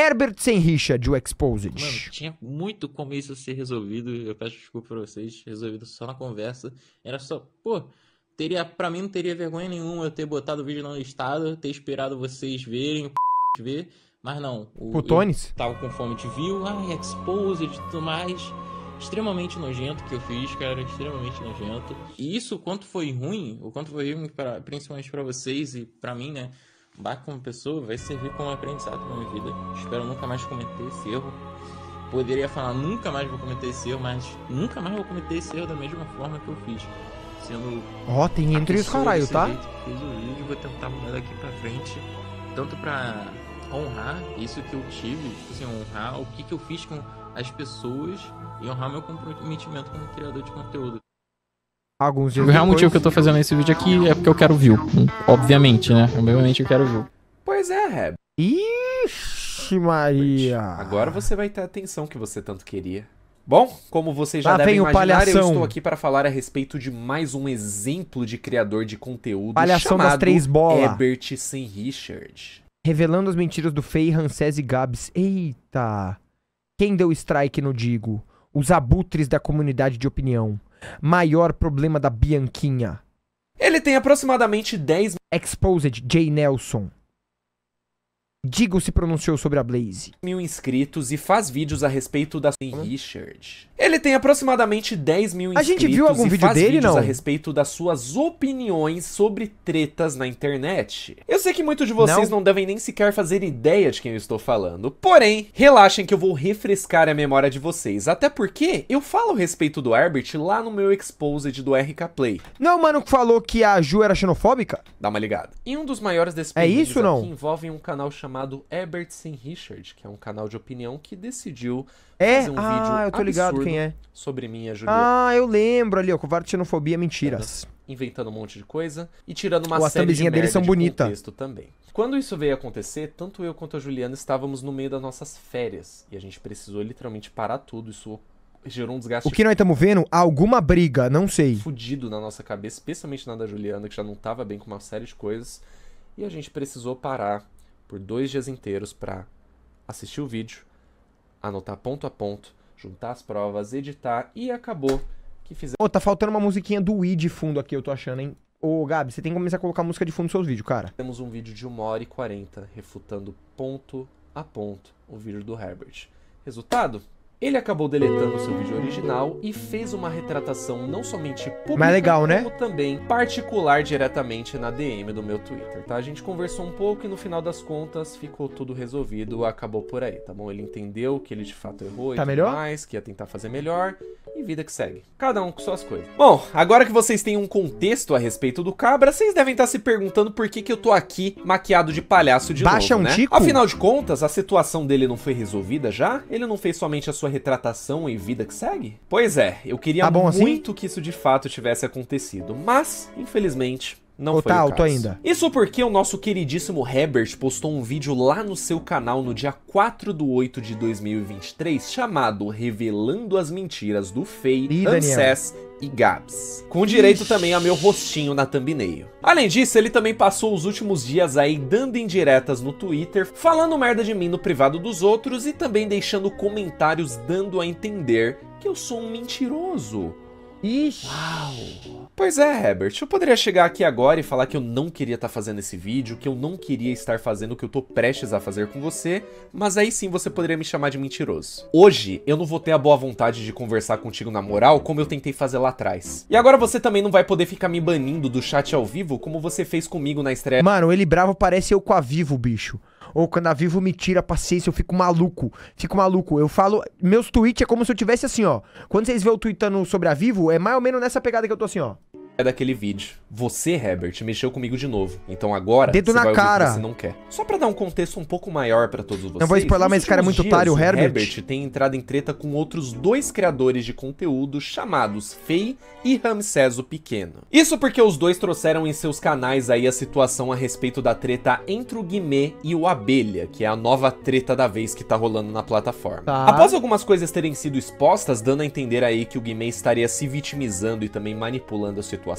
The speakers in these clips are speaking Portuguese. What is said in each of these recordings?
Herbert sem Richard, o Exposed. Mano, tinha muito como isso ser resolvido. Eu peço desculpa pra vocês, resolvido só na conversa. Era só, pô, teria, pra mim não teria vergonha nenhuma eu ter botado o vídeo no listado, ter esperado vocês verem, o ver, mas não. O, Putones? Tava com fome de view, ai, exposed e tudo mais. Extremamente nojento que eu fiz, cara, extremamente nojento. E isso, o quanto foi ruim, o quanto foi ruim, pra, principalmente para vocês e para mim, né? Bach como pessoa vai servir como aprendizado na minha vida. Espero nunca mais cometer esse erro. Poderia falar nunca mais vou cometer esse erro, mas nunca mais vou cometer esse erro da mesma forma que eu fiz. Sendo. Ó, oh, tem entre os caralho, tá? Fiz o vídeo, vou tentar mudar daqui pra frente. Tanto pra honrar isso que eu tive, tipo assim, honrar o que, que eu fiz com as pessoas e honrar meu comprometimento como criador de conteúdo. Alguns dias O real motivo que eu tô fazendo esse vídeo aqui é porque eu quero view. Obviamente, né? Obviamente eu quero view. Pois é, Reb. Ixi, Maria. Agora você vai ter a atenção que você tanto queria. Bom, como vocês já Lá devem imaginar, eu palhação. estou aqui para falar a respeito de mais um exemplo de criador de conteúdo Palhação das chamado três bola. Herbert Sem Richard. Revelando as mentiras do Fei, Ramsés e Gabs. Eita. Quem deu strike no Digo? Os abutres da comunidade de opinião. Maior problema da Bianquinha. Ele tem aproximadamente 10 Exposed, Jay Nelson. Digo se pronunciou sobre a Blaze. mil inscritos e faz vídeos a respeito da Sem Richard. Ele tem aproximadamente 10 mil A inscritos gente viu algum vídeo dele, não? a respeito das suas opiniões sobre tretas na internet. Eu sei que muitos de vocês não, devem nem sequer fazer ideia de quem eu estou falando, porém, relaxem que eu vou refrescar a memória de vocês, até porque eu falo a respeito do Herbert lá no meu Exposed do RK Play. Não, mano que falou que a Ju era xenofóbica? Dá uma ligada. E um dos maiores desses É isso, não? envolve um canal chamado Herbert Sem Richard, que é um canal de opinião que decidiu É? fazer um ah, vídeo eu tô ligado quem é. sobre mim e a Julieta. Ah, eu lembro ali, ó. Covarde xenofobia, mentiras. inventando um monte de coisa e tirando uma as série de thumbzinhas deles merda são de bonita. contexto também. Quando isso veio acontecer, tanto eu quanto a Juliana estávamos no meio das nossas férias e a gente precisou literalmente parar tudo. Isso gerou um desgaste O que nós estamos vendo? Alguma briga, não sei. fudido na nossa cabeça, especialmente na da Juliana, que já não tava bem com uma série de coisas. E a gente precisou parar por dois dias inteiros pra assistir o vídeo, anotar ponto a ponto, juntar as provas, editar e acabou que fizemos Ô, tá faltando uma musiquinha do Wii de fundo aqui, eu tô achando, hein? Ô, Gabi, você tem que começar a colocar música de fundo nos seus vídeos, cara. um vídeo de 1 hora e 40, refutando ponto a ponto o vídeo do Herbert. Resultado? Ele acabou deletando seu vídeo original e fez uma retratação não somente pública, Mas legal, né? como também particular diretamente na DM do meu Twitter, tá? A gente conversou um pouco e no final das contas ficou tudo resolvido, acabou por aí, tá bom? Ele entendeu que ele de fato errou e Tá tudo melhor? mais, que ia tentar fazer melhor e vida que segue. Cada um com suas coisas. Bom, agora que vocês têm um contexto a respeito do Cabra, vocês devem estar se perguntando por que, que eu tô aqui maquiado de palhaço de Baixa novo, um né? tico? Afinal de contas, a situação dele não foi resolvida já? Ele não fez somente a sua retratação e vida que segue? Pois é, eu queria Tá assim? muito que isso de fato tivesse acontecido, mas, infelizmente, não foi tá o alto caso. ainda. Isso porque o nosso queridíssimo Herbert postou um vídeo lá no seu canal no dia 4 de 8 de 2023 chamado Revelando as Mentiras do Fei, Ih. Ansés e Gabs. Com direito Ixi. também a meu rostinho na thumbnail. Além disso, ele também passou os últimos dias aí dando indiretas no Twitter, falando merda de mim no privado dos outros e também deixando comentários dando a entender que eu sou um mentiroso. Ixi. Pois é, Herbert, eu poderia chegar aqui agora e falar que eu não queria estar fazendo esse vídeo, que eu não queria estar fazendo o que eu tô prestes a fazer com você, mas aí sim você poderia me chamar de mentiroso. Hoje, eu não vou ter a boa vontade de conversar contigo na moral como eu tentei fazer lá atrás. E agora você também não vai poder ficar me banindo do chat ao vivo como você fez comigo na estreia Mano, ele bravo parece eu com a Vivo, bicho. Ou quando a Vivo me tira a paciência, eu fico maluco. Fico maluco. Eu falo. Meus tweets é como se eu tivesse assim, ó. Quando vocês vê eu tweetando sobre a Vivo, é mais ou menos nessa pegada que eu tô assim, ó. Daquele vídeo. Você, Herbert, mexeu comigo de novo. Então agora Dedo você na cara. você não quer. Só pra dar um contexto um pouco maior pra todos vocês. Não vou spoiler, mas esse cara é muito otário, o dias, Herbert. tem entrado em treta com outros dois criadores de conteúdo chamados Fei e Ramsés o Pequeno. Isso porque os dois trouxeram em seus canais aí a situação a respeito da treta entre o Guimê e o Abelha, que é a nova treta da vez que tá rolando na plataforma. Tá. Após algumas coisas terem sido expostas, dando a entender aí que o Guimê estaria se vitimizando e também manipulando a situação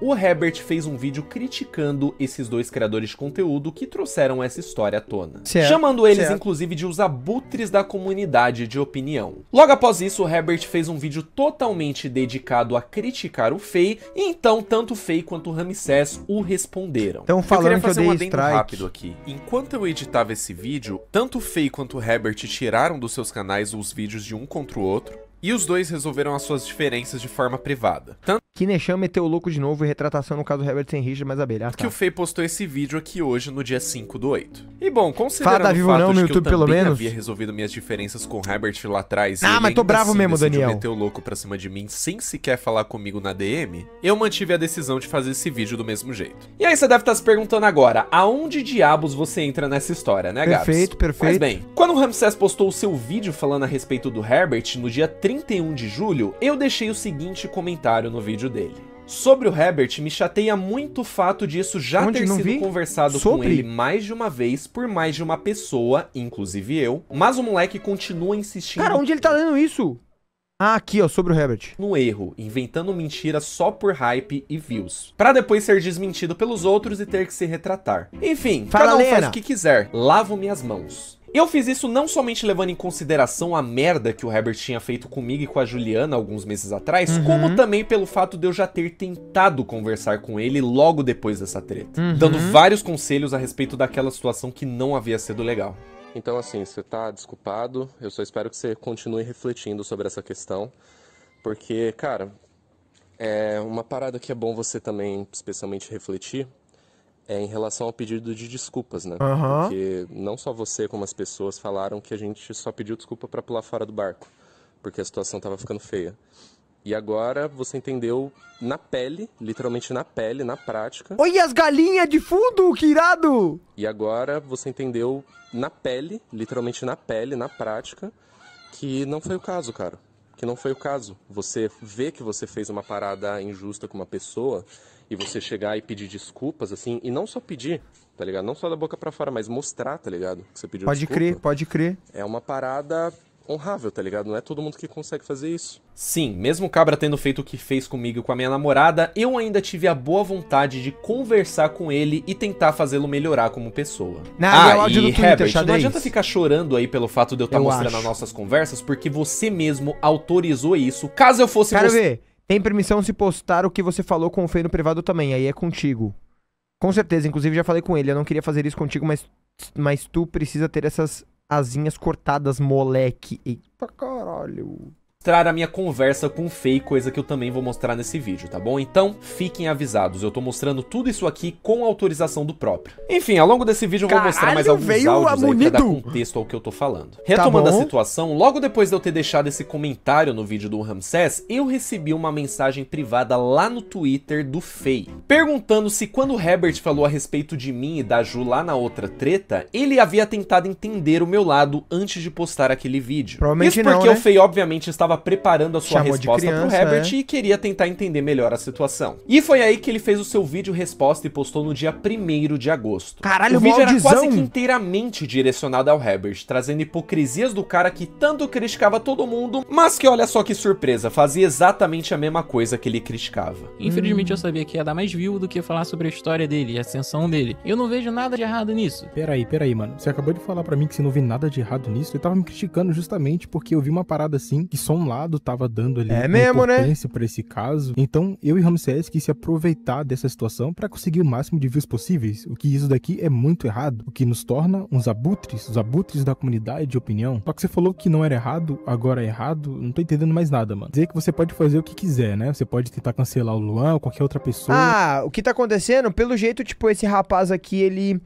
o Herbert fez um vídeo criticando esses dois criadores de conteúdo que trouxeram essa história à tona. Certo, chamando eles, certo. inclusive, de os abutres da comunidade de opinião. Logo após isso, o Herbert fez um vídeo totalmente dedicado a criticar o Fei, e então tanto o Fei quanto o Ramsés o responderam. Tão falando eu queria que eu fazer um dei adendo strike. rápido aqui. Enquanto eu editava esse vídeo, tanto o Fei quanto o Herbert tiraram dos seus canais os vídeos de um contra o outro, e os dois resolveram as suas diferenças de forma privada. Tanto Kinechan meteu o louco de novo e retratação no caso do Herbert sem Richard, mas abelha. Ah, que tá. o Fei postou esse vídeo aqui hoje, no dia 5 do 8. E bom, considerando Fala Vivo o fato não no de que YouTube, eu pelo também menos. havia resolvido minhas diferenças com o Herbert lá atrás... Ah, mas tô bravo assim mesmo, Daniel. meter o louco pra cima de mim sem sequer falar comigo na DM, eu mantive a decisão de fazer esse vídeo do mesmo jeito. E aí você deve estar se perguntando agora, aonde diabos você entra nessa história, né, Gabs? Perfeito, perfeito. Mas bem, quando o Ramsés postou o seu vídeo falando a respeito do Herbert no dia 31 de julho, eu deixei o seguinte comentário no vídeo dele. Sobre o Herbert, me chateia muito o fato disso já Onde? ter sido vi. conversado com Sobre? ele mais de uma vez por mais de uma pessoa, inclusive eu, mas o moleque continua insistindo Cara, onde ele tá lendo isso? Ah, aqui, ó, sobre o Herbert. no erro, inventando mentira só por hype e views, Pra depois ser desmentido pelos outros e ter que se retratar. Enfim, Fala, cada um faz Lena. o que quiser. Lavo minhas mãos. Eu fiz isso não somente levando em consideração a merda que o Herbert tinha feito comigo e com a Juliana alguns meses atrás, Uhum. como também pelo fato de eu já ter tentado conversar com ele logo depois dessa treta, Uhum. dando vários conselhos a respeito daquela situação que não havia sido legal. Então, assim, você tá desculpado. Eu só espero que você continue refletindo sobre essa questão. Porque, cara, é uma parada que é bom você também, especialmente, refletir é em relação ao pedido de desculpas, né? Aham. Porque não só você, como as pessoas falaram que a gente só pediu desculpa pra pular fora do barco. Porque a situação tava ficando feia. E agora você entendeu na pele, literalmente na pele, na prática. Olha as galinhas de fundo, que irado! E agora você entendeu na pele, literalmente na pele, na prática, que não foi o caso, cara. Que não foi o caso. Você vê que você fez uma parada injusta com uma pessoa e você chegar e pedir desculpas, assim, e não só pedir, tá ligado? Não só da boca pra fora, mas mostrar, tá ligado? Que você pediu Pode desculpa. crer, pode crer. É uma parada honrável, tá ligado? Não é todo mundo que consegue fazer isso. Sim, mesmo o Cabra tendo feito o que fez comigo e com a minha namorada, eu ainda tive a boa vontade de conversar com ele e tentar fazê-lo melhorar como pessoa. Não, ah, e Twitter, Herbert, não adianta ficar chorando aí pelo fato de eu estar Eu mostrando acho. as nossas conversas, porque você mesmo autorizou isso. Caso eu fosse Quero ver. Tem permissão se postar o que você falou com o Fei no privado também, aí é contigo. Com certeza, inclusive já falei com ele, eu não queria fazer isso contigo, mas, mas tu precisa ter essas asinhas cortadas, moleque. Eita caralho. Mostrar a minha conversa com o Fei, coisa que eu também vou mostrar nesse vídeo, tá bom? Então, fiquem avisados, eu tô mostrando tudo isso aqui com autorização do próprio. Enfim, ao longo desse vídeo eu vou mostrar mais Caralho, alguns áudios aí pra dar contexto ao que eu tô falando. Retomando a bom. situação, logo depois de eu ter deixado esse comentário no vídeo do Ramsés, eu recebi uma mensagem privada lá no Twitter do Fei, perguntando se quando o Herbert falou a respeito de mim e da Ju lá na outra treta, ele havia tentado entender o meu lado antes de postar aquele vídeo. Provavelmente Isso porque não, né? o Fei obviamente estava preparando a sua Chamou de resposta criança, pro Herbert é. e queria tentar entender melhor a situação. E foi aí que ele fez o seu vídeo resposta e postou no dia 1 de agosto. Caralho, o vídeo era maldizão. quase que inteiramente direcionado ao Herbert, trazendo hipocrisias do cara que tanto criticava todo mundo, mas que olha só que surpresa, fazia exatamente a mesma coisa que ele criticava. Infelizmente eu sabia que ia dar mais view do que falar sobre a história dele e a ascensão dele. Eu não vejo nada de errado nisso. Peraí, peraí, mano. Você acabou de falar pra mim que você não vê nada de errado nisso. Eu tava me criticando justamente porque eu vi uma parada assim, que só um lado tava dando ali É mesmo, né? importância pra esse caso. Então, eu e Ramsés quis se aproveitar dessa situação pra conseguir o máximo de views possíveis. O que isso daqui é muito errado. O que nos torna uns abutres, os abutres da comunidade de opinião. Só que você falou que não era errado, agora é errado. Não tô entendendo mais nada, mano. Dizer que você pode fazer o que quiser, né? Você pode tentar cancelar o Luan ou qualquer outra pessoa. Ah, o que tá acontecendo, pelo jeito, tipo, esse rapaz aqui, ele.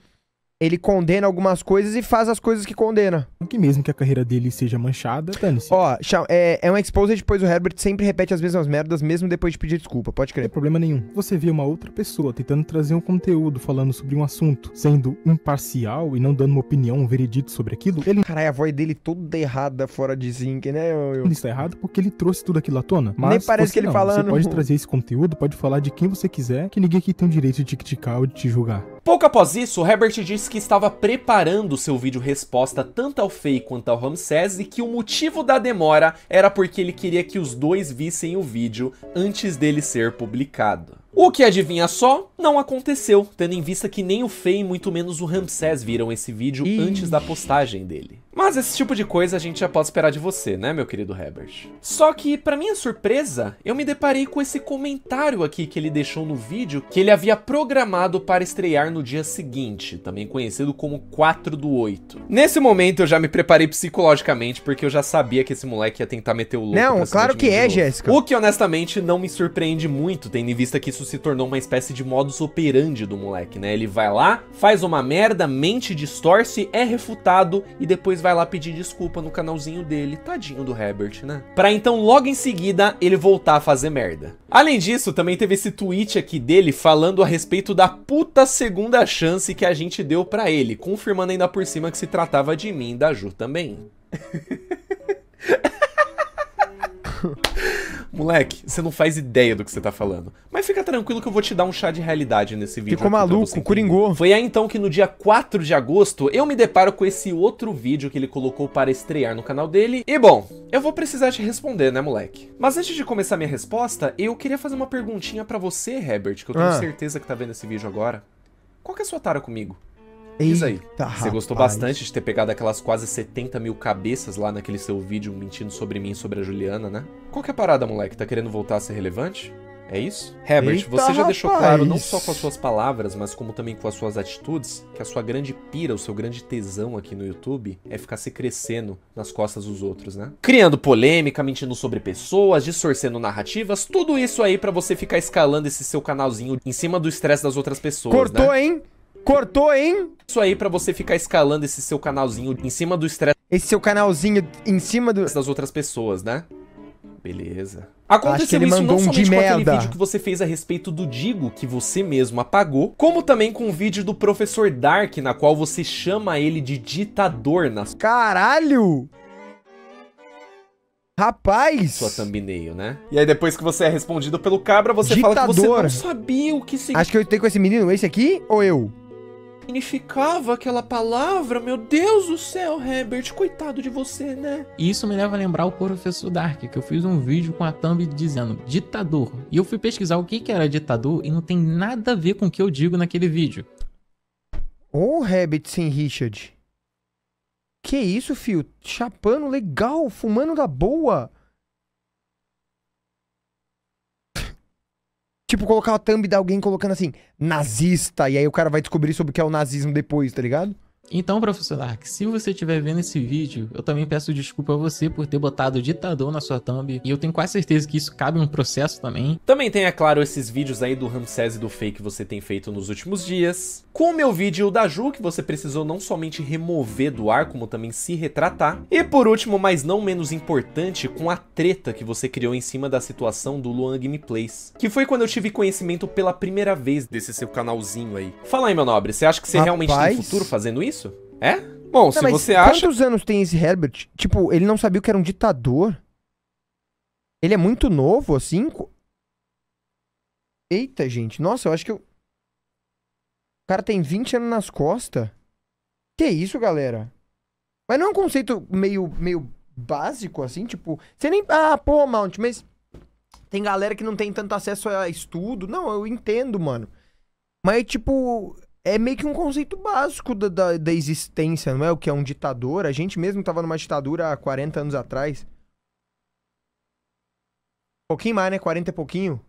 Ele condena algumas coisas e faz as coisas que condena. Que mesmo que a carreira dele seja manchada, dane-se. Ó, é, é um exposed, depois o Herbert sempre repete as mesmas merdas, mesmo depois de pedir desculpa, pode Não tem crer. problema nenhum. Você vê uma outra pessoa tentando trazer um conteúdo falando sobre um assunto, sendo imparcial e não dando uma opinião, um veredito sobre aquilo, ele Caralho, a voz dele toda errada fora de zinc, né? Eu, eu- não está errado porque ele trouxe tudo aquilo à tona. Mas parece você que ele não. falando. Você pode trazer esse conteúdo, pode falar de quem você quiser, que ninguém aqui tem o direito de te criticar ou de te julgar. Pouco após isso, o Herbert disse que estava preparando seu vídeo resposta tanto ao Fei quanto ao Ramsés e que o motivo da demora era porque ele queria que os dois vissem o vídeo antes dele ser publicado. O que adivinha só, não aconteceu, tendo em vista que nem o Fei e muito menos o Ramsés viram esse vídeo Ih. antes da postagem dele. Mas esse tipo de coisa a gente já pode esperar de você, né, meu querido Herbert? Só que, pra minha surpresa, eu me deparei com esse comentário aqui que ele deixou no vídeo que ele havia programado para estrear no dia seguinte, também conhecido como 4 do 8. Nesse momento eu já me preparei psicologicamente porque eu já sabia que esse moleque ia tentar meter o louco Não, claro que é. Jéssica. O que honestamente não me surpreende muito, tendo em vista que isso se tornou uma espécie de modus operandi do moleque, né? Ele vai lá, faz uma merda, mente, distorce, é refutado e depois vai lá pedir desculpa no canalzinho dele, tadinho do Herbert, né? Pra então logo em seguida ele voltar a fazer merda. Além disso, também teve esse tweet aqui dele falando a respeito da puta segunda chance que a gente deu pra ele, confirmando ainda por cima que se tratava de mim e da Ju também. Moleque, você não faz ideia do que você tá falando. Mas fica tranquilo que eu vou te dar um chá de realidade nesse vídeo. Ficou maluco, coringou. Foi aí então que no dia 4 de agosto eu me deparo com esse outro vídeo que ele colocou para estrear no canal dele. E bom, eu vou precisar te responder, né, moleque? Mas antes de começar minha resposta, eu queria fazer uma perguntinha pra você, Herbert, que eu tenho Ah. certeza que tá vendo esse vídeo agora. Qual que é a sua tara comigo? Diz aí. Eita, Você gostou rapaz. bastante de ter pegado aquelas quase 70 mil cabeças lá naquele seu vídeo mentindo sobre mim e sobre a Juliana, né? Qual que é a parada, moleque? Tá querendo voltar a ser relevante? É isso? Herbert, Eita, você já deixou rapaz. claro, não só com as suas palavras, mas como também com as suas atitudes, que a sua grande pira, o seu grande tesão aqui no YouTube é ficar se crescendo nas costas dos outros, né? Criando polêmica, mentindo sobre pessoas, distorcendo narrativas, tudo isso aí pra você ficar escalando esse seu canalzinho em cima do estresse das outras pessoas, Cortou, né? hein? Cortou, hein? Isso aí pra você ficar escalando esse seu canalzinho em cima do estresse Esse seu canalzinho em cima do. das outras pessoas, né? Beleza. Aconteceu ele isso mandou não um somente de com aquele merda. vídeo que você fez a respeito do Digo, que você mesmo apagou, como também com o vídeo do Professor Dark, na qual você chama ele de ditador na Caralho! Rapaz! sua thumbnail, né? E aí depois que você é respondido pelo cabra, você fala que você Ditador. não sabia o que Acho que eu tenho com esse menino, esse aqui ou eu? Significava aquela palavra. Meu Deus do céu, Herbert, coitado de você, né? E isso me leva a lembrar o Professor Dark, que eu fiz um vídeo com a thumb dizendo ditador. E eu fui pesquisar o que, que era ditador e não tem nada a ver com o que eu digo naquele vídeo. Ô, Rabbit sem Richard. Que isso, fio? Chapando legal, fumando da boa. Tipo, colocar a thumb de alguém colocando assim, nazista, e aí o cara vai descobrir sobre o que é o nazismo depois, tá ligado? Então, Professor Dark, se você estiver vendo esse vídeo, eu também peço desculpa a você por ter botado ditador na sua thumb. E eu tenho quase certeza que isso cabe um processo também. Também tem, é claro, esses vídeos aí do Ramsés e do Fake que você tem feito nos últimos dias. Com o meu vídeo da Ju, que você precisou não somente remover do ar, como também se retratar. E por último, mas não menos importante, com a treta que você criou em cima da situação do Luan Gameplays. Que foi quando eu tive conhecimento pela primeira vez desse seu canalzinho aí. Fala aí, meu nobre, você acha que você realmente tem Rapaz. futuro fazendo isso? É? Bom, se Não, mas você acha... Quantos anos tem esse Herbert? Tipo, ele não sabia o que era um ditador? Ele é muito novo, assim? Eita, gente. Nossa, eu acho que eu... O cara tem 20 anos nas costas. Que isso, galera? Mas não é um conceito meio, meio básico, assim? Tipo, você nem... Ah, pô, Mount, mas... Tem galera que não tem tanto acesso a estudo. Não, eu entendo, mano. Mas, tipo, é meio que um conceito básico da, da, da existência, não é? O que é um ditador. A gente mesmo tava numa ditadura há 40 anos atrás. pouquinho mais, né? 40 e pouquinho.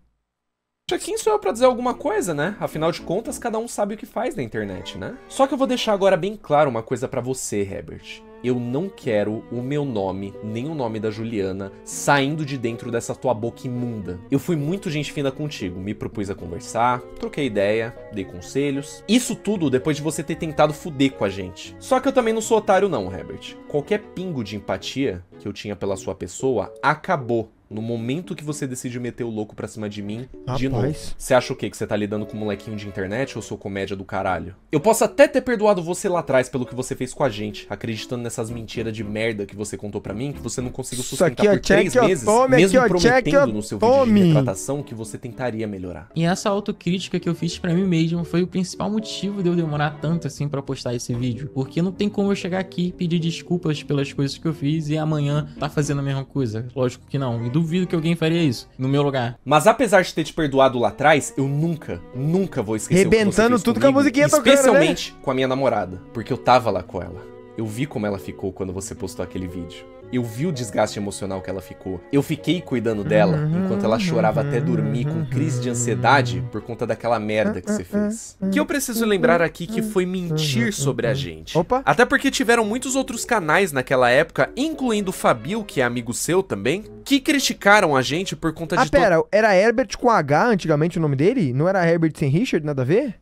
Quem sou eu pra dizer alguma coisa, né? Afinal de contas, cada um sabe o que faz na internet, né? Só que eu vou deixar agora bem claro uma coisa pra você, Herbert. Eu não quero o meu nome, nem o nome da Juliana, saindo de dentro dessa tua boca imunda. Eu fui muito gente fina contigo, me propus a conversar, troquei ideia, dei conselhos. Isso tudo depois de você ter tentado fuder com a gente. Só que eu também não sou otário não, Herbert. Qualquer pingo de empatia que eu tinha pela sua pessoa acabou no momento que você decidiu meter o louco pra cima de mim de novo. Rapaz. Você acha o quê? Que você tá lidando com um molequinho de internet ou sou comédia do caralho? Eu posso até ter perdoado você lá atrás pelo que você fez com a gente, acreditando nessas mentiras de merda que você contou pra mim, que você não conseguiu sustentar aqui, ó, por três check, meses, tome mesmo aqui, check, prometendo no seu vídeo de tome. retratação que você tentaria melhorar. E essa autocrítica que eu fiz pra mim mesmo foi o principal motivo de eu demorar tanto assim pra postar esse vídeo. Porque não tem como eu chegar aqui e pedir desculpas pelas coisas que eu fiz e amanhã tá fazendo a mesma coisa. Lógico que não. Duvido que alguém faria isso no meu lugar. Mas apesar de ter te perdoado lá atrás, eu nunca, nunca vou esquecer o que você Rebentando fez tudo com a comigo, musiquinha tocando, né? Especialmente com a minha namorada, porque eu tava lá com ela. Eu vi como ela ficou quando você postou aquele vídeo. Eu vi o desgaste emocional que ela ficou. Eu fiquei cuidando dela enquanto ela chorava até dormir com crise de ansiedade por conta daquela merda que você fez. Que eu preciso lembrar aqui que foi mentir sobre a gente. Opa. Até porque tiveram muitos outros canais naquela época, incluindo o Fabio, que é amigo seu também, que criticaram a gente por conta Ah, de to- pera, era Herbert com H antigamente o nome dele? Não era Herbert sem Richard, nada a ver?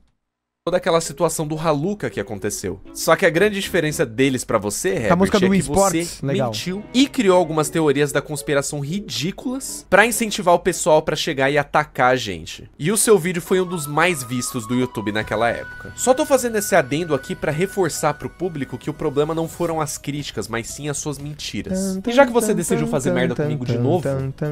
Toda aquela situação do Haluka que aconteceu. Só que a grande diferença deles pra você, Herbert, música do é que você legal. mentiu e criou algumas teorias da conspiração ridículas pra incentivar o pessoal pra chegar e atacar a gente. E o seu vídeo foi um dos mais vistos do YouTube naquela época. Só tô fazendo esse adendo aqui pra reforçar pro público que o problema não foram as críticas, mas sim as suas mentiras. E já que você decidiu fazer merda comigo de novo,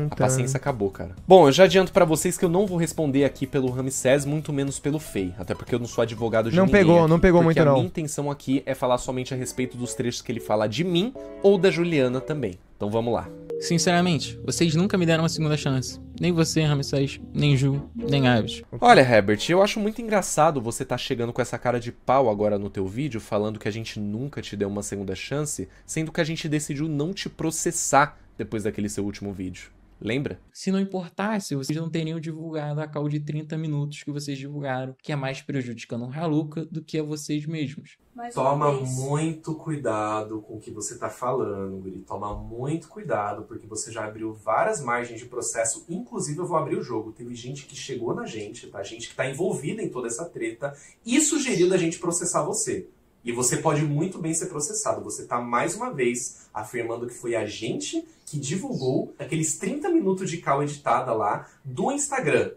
a paciência acabou, cara. Bom, eu já adianto pra vocês que eu não vou responder aqui pelo Ramsés, muito menos pelo Fei, até porque eu não sou advogado de Não ninguém pegou, aqui, não pegou muito, a não. minha intenção aqui é falar somente a respeito dos trechos que ele fala de mim ou da Juliana também. Então vamos lá. Sinceramente, vocês nunca me deram uma segunda chance. Nem você, Ramsés, nem Ju, nem Aves. Olha, Herbert, eu acho muito engraçado você tá chegando com essa cara de pau agora no teu vídeo, falando que a gente nunca te deu uma segunda chance, sendo que a gente decidiu não te processar depois daquele seu último vídeo. Lembra? Se não importasse, vocês não teriam divulgado a call de 30 minutos que vocês divulgaram, que é mais prejudicando o Haluka do que a vocês mesmos. Mais Toma muito cuidado com o que você tá falando, Guri. Toma muito cuidado, porque você já abriu várias margens de processo. Inclusive, eu vou abrir o jogo. Teve gente que chegou na gente, tá? Gente que tá envolvida em toda essa treta e sugeriu da gente processar você. E você pode muito bem ser processado. Você tá mais uma vez afirmando que foi a gente que divulgou aqueles 30 minutos de call editada lá do Instagram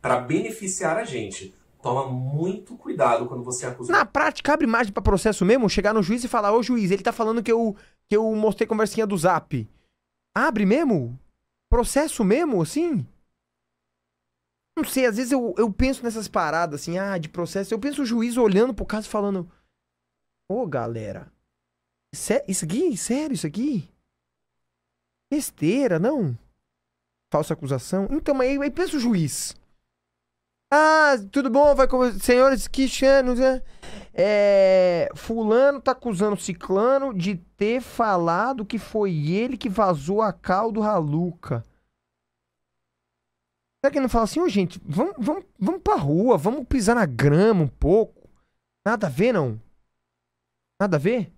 para beneficiar a gente. Toma muito cuidado quando você acusa Na prática, abre margem pra processo mesmo? Chegar no juiz e falar, ô juiz, ele tá falando que eu, que eu mostrei conversinha do zap. Abre mesmo? Processo mesmo, assim? Não sei, às vezes eu, eu penso nessas paradas, assim, ah, de processo. Eu penso o juiz olhando pro caso e falando, ô galera, isso aqui? Sério, isso aqui? Besteira, não? Falsa acusação? Então, aí, aí pensa o juiz. Ah, tudo bom, vai com senhores Cristianos, né? É, fulano tá acusando ciclano de ter falado que foi ele que vazou a cal do Haluca. Será que não fala assim, ô gente, vamos, vamos, vamos pra rua, vamos pisar na grama um pouco? Nada a ver, não? Nada a ver?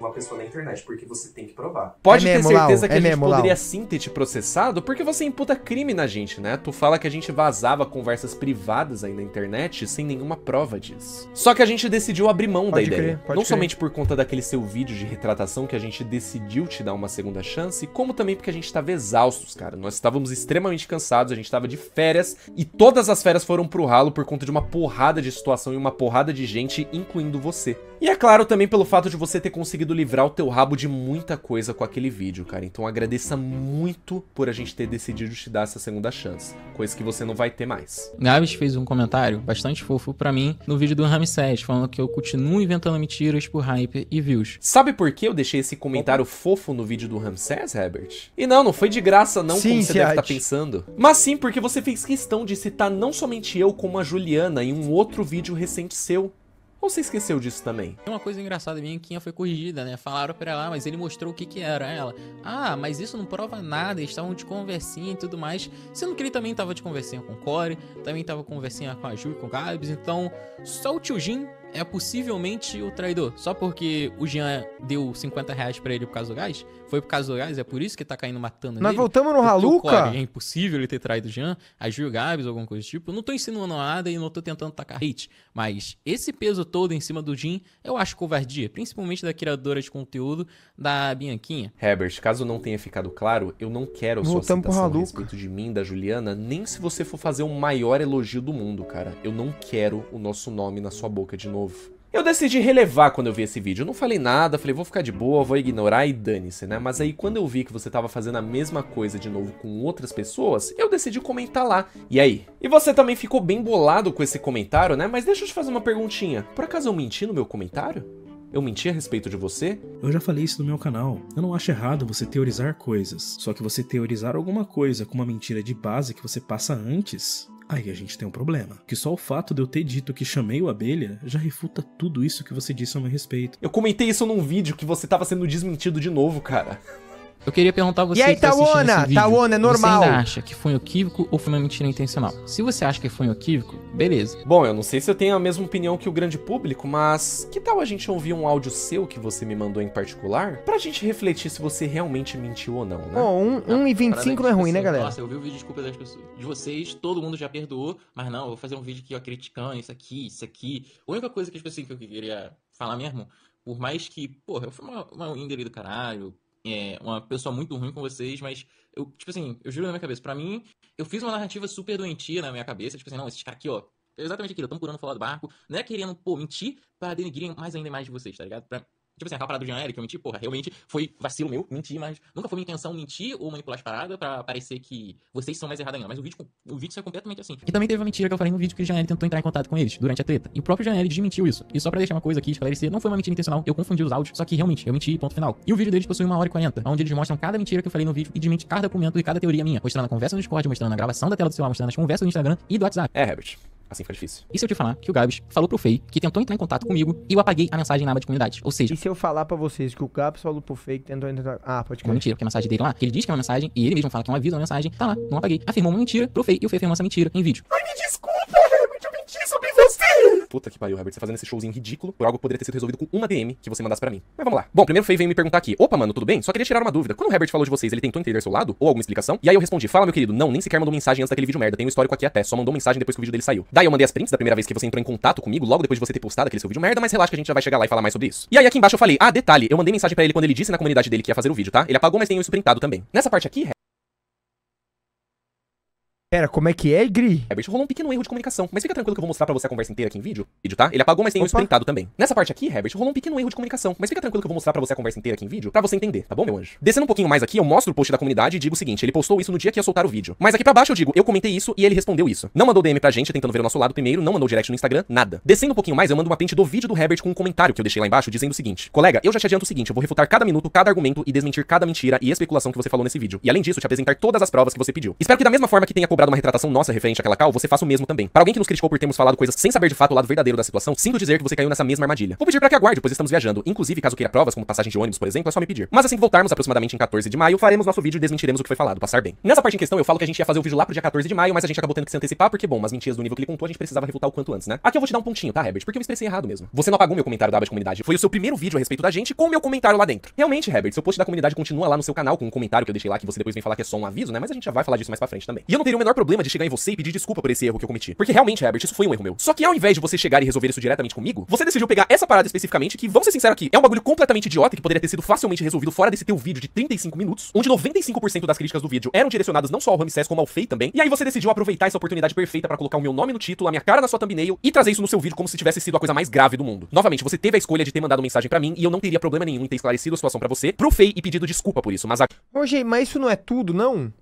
Uma pessoa na internet, porque você tem que provar. Pode É ter mesmo, certeza Lau, que é a gente mesmo, poderia Lau. sim ter te processado, porque você imputa crime na gente, né? Tu fala que a gente vazava conversas privadas aí na internet sem nenhuma prova disso. Só que a gente decidiu abrir mão da Pode ideia. crer, pode Não crer. somente por conta daquele seu vídeo de retratação que a gente decidiu te dar uma segunda chance, como também porque a gente tava exaustos, cara. Nós estávamos extremamente cansados, a gente tava de férias e todas as férias foram pro ralo por conta de uma porrada de situação e uma porrada de gente, incluindo você. E é claro também pelo fato de você ter conseguido livrar o teu rabo de muita coisa com aquele vídeo, cara. Então agradeça muito por a gente ter decidido te dar essa segunda chance. Coisa que você não vai ter mais. Gabs fez um comentário bastante fofo pra mim no vídeo do Ramsés, falando que eu continuo inventando mentiras por hype e views. Sabe por que eu deixei esse comentário fofo no vídeo do Ramsés, Herbert? E não, não foi de graça não, Sim, como você deve estar Siad. pensando. Mas sim porque você fez questão de citar não somente eu, como a Juliana em um outro vídeo recente seu. Ou você esqueceu disso também? Tem uma coisa engraçada, minha Quinha foi corrigida, né? Falaram pra ela, ah, mas ele mostrou o que que era. Ela, ah, mas isso não prova nada, eles estavam de conversinha e tudo mais. Sendo que ele também tava de conversinha com o Corey, também tava conversinha com a Ju e com o Gabs, então só o tio Jin é possivelmente o traidor. Só porque o Jean deu 50 reais pra ele por causa do gás? Foi por causa do gás? É por isso que tá caindo matando Nós voltamos no Haluca? É impossível ele ter traído o Jean, a Ju e o Gabs, alguma coisa do tipo. Eu não tô insinuando nada e não tô tentando tacar hate. Mas esse peso todo em cima do Jin, eu acho covardia. Principalmente da criadora de conteúdo da Bianquinha. Herbert, caso não tenha ficado claro, eu não quero a sua citação a respeito de mim, da Juliana, nem se você for fazer o maior elogio do mundo, cara. Eu não quero o nosso nome na sua boca de novo. Eu decidi relevar quando eu vi esse vídeo. Eu não falei nada, falei, vou ficar de boa, vou ignorar e dane-se, né? Mas aí quando eu vi que você tava fazendo a mesma coisa de novo com outras pessoas, eu decidi comentar lá. E aí? E você também ficou bem bolado com esse comentário, né? Mas deixa eu te fazer uma perguntinha. Por acaso eu menti no meu comentário? Eu menti a respeito de você? Eu já falei isso no meu canal. Eu não acho errado você teorizar coisas. Só que você teorizar alguma coisa com uma mentira de base que você passa antes, aí a gente tem um problema. Que só o fato de eu ter dito que chamei o abelha já refuta tudo isso que você disse a meu respeito. Eu comentei isso num vídeo que você tava sendo desmentido de novo, cara. Eu queria perguntar a você E aí, que tá Tawana? vídeo, Tawana, é normal. Você ainda acha que foi um equívoco ou foi uma mentira intencional? Se você acha que foi um equívoco, beleza. Bom, eu não sei se eu tenho a mesma opinião que o grande público, mas que tal a gente ouvir um áudio seu que você me mandou em particular? Pra gente refletir se você realmente mentiu ou não, né? Ó, um, Não, um e a parada 25 não é ruim, né, galera? Nossa, eu vi o vídeo de desculpa das pessoas, de vocês, todo mundo já perdoou, mas não, eu vou fazer um vídeo aqui, ó, criticando isso aqui, isso aqui. A única coisa que, tipo assim, que eu queria falar mesmo, por mais que, porra, eu fui uma, uma índole do caralho, é, uma pessoa muito ruim com vocês, mas eu, tipo assim, eu juro na minha cabeça, pra mim, eu fiz uma narrativa super doentia na minha cabeça, tipo assim, não, esses caras aqui, ó, é exatamente aquilo, estão pulando fora do barco, não é querendo, pô, mentir pra denegrirem mais ainda mais de vocês, tá ligado? Pra, tipo assim, aquela parada do Jean Eric, eu menti, porra, realmente foi vacilo meu, menti, mas nunca foi minha intenção mentir ou manipular as paradas pra parecer que vocês são mais errados ainda, mas o vídeo, o vídeo saiu completamente assim. E também teve uma mentira que eu falei no vídeo que o Janelle tentou entrar em contato com eles durante a treta. E o próprio Janelle desmentiu isso. E só pra deixar uma coisa aqui esclarecer, não foi uma mentira intencional, eu confundi os áudios, só que realmente, eu menti, ponto final. E o vídeo deles possui uma hora e 40, onde eles mostram cada mentira que eu falei no vídeo e desmente cada argumento e cada teoria minha, mostrando a conversa no Discord, mostrando a gravação da tela do celular, mostrando as conversas do Instagram e do WhatsApp. É, Herbert. Assim fica difícil. E se eu te falar que o Gabs falou pro Fei que tentou entrar em contato comigo e eu apaguei a mensagem na aba de comunidade. Ou seja, E se eu falar pra vocês que o Gabs falou pro fake, tentou entrar... Ah, pode uma crer. mentira, porque a mensagem dele lá, que ele diz que é uma mensagem e ele mesmo fala que é um aviso uma mensagem, tá lá, não apaguei. Afirmou uma mentira pro Fei e o Fei afirmou essa mentira em vídeo. Puta que pariu, Herbert, você fazendo esse showzinho ridículo por algo que poderia ter sido resolvido com uma DM que você mandasse pra mim. Mas vamos lá. Bom, primeiro o Fei veio me perguntar aqui: opa, mano, tudo bem? Só queria tirar uma dúvida. Quando o Herbert falou de vocês, ele tentou entender seu lado? Ou alguma explicação? E aí eu respondi: fala, meu querido, não, nem sequer mandou mensagem antes daquele vídeo merda. Tem um histórico aqui até. Só mandou mensagem depois que o vídeo dele saiu. Daí eu mandei as prints da primeira vez que você entrou em contato comigo, logo depois de você ter postado aquele seu vídeo merda, mas relaxa que a gente já vai chegar lá e falar mais sobre isso. E aí aqui embaixo eu falei: ah, detalhe, eu mandei mensagem pra ele quando ele disse na comunidade dele que ia fazer o vídeo, tá? Ele apagou, mas tem isso printado também. Nessa parte aqui, Pera, como é que é, Gri? Herbert, rolou um pequeno erro de comunicação, mas fica tranquilo que eu vou mostrar pra você a conversa inteira aqui em vídeo. Vídeo, tá? Ele apagou, mas tem isso Opa. printado também. Nessa parte aqui, Herbert, rolou um pequeno erro de comunicação, mas fica tranquilo que eu vou mostrar pra você a conversa inteira aqui em vídeo, pra você entender, tá bom, meu anjo? Descendo um pouquinho mais aqui, eu mostro o post da comunidade e digo o seguinte, ele postou isso no dia que ia soltar o vídeo. Mas aqui pra baixo eu digo, eu comentei isso e ele respondeu isso. Não mandou DM pra gente, tentando ver o nosso lado primeiro, não mandou direct no Instagram, nada. Descendo um pouquinho mais, eu mando uma print do vídeo do Herbert com um comentário que eu deixei lá embaixo dizendo o seguinte: Colega, eu já te adianto o seguinte, eu vou refutar cada minuto, cada argumento e desmentir cada mentira e especulação que você falou nesse vídeo. E além disso, te apresentar todas as provas que você pediu. Espero que da mesma forma que tenha cobrado uma retratação nossa referente àquela cal, você faça o mesmo também. Para alguém que nos criticou por termos falado coisas sem saber de fato o lado verdadeiro da situação, sinto dizer que você caiu nessa mesma armadilha. Vou pedir para que aguarde, pois estamos viajando. Inclusive, caso queira provas, como passagem de ônibus, por exemplo, é só me pedir. Mas assim que voltarmos, aproximadamente em 14 de maio, faremos nosso vídeo e desmentiremos o que foi falado, passar bem. Nessa parte em questão, eu falo que a gente ia fazer o vídeo lá pro dia 14 de maio, mas a gente acabou tendo que se antecipar, porque, bom, as mentiras do nível que ele contou, a gente precisava refutar o quanto antes, né? Aqui eu vou te dar um pontinho, tá, Herbert? Porque eu me expressei errado mesmo. Você não apagou meu comentário da aba de comunidade. Foi o seu primeiro vídeo a respeito da gente com o meu comentário lá dentro. Realmente, Herbert, seu post da comunidade continua lá no seu canal com um comentário que eu deixei lá que você depois vem falar que é só um aviso, né? Mas a gente já vai falar disso mais pra frente também. E eu não teria o problema de chegar em você e pedir desculpa por esse erro que eu cometi. Porque realmente, Herbert, isso foi um erro meu. Só que ao invés de você chegar e resolver isso diretamente comigo, você decidiu pegar essa parada especificamente, que, vamos ser sinceros aqui, é um bagulho completamente idiota que poderia ter sido facilmente resolvido fora desse teu vídeo de 35 minutos, onde 95% das críticas do vídeo eram direcionadas não só ao Ramsés como ao Fei também. E aí você decidiu aproveitar essa oportunidade perfeita pra colocar o meu nome no título, a minha cara na sua thumbnail e trazer isso no seu vídeo como se tivesse sido a coisa mais grave do mundo. Novamente, você teve a escolha de ter mandado mensagem pra mim e eu não teria problema nenhum em ter esclarecido a situação pra você, pro Fei e pedido desculpa por isso, mas a Ô, gente, mas isso não é tudo, não?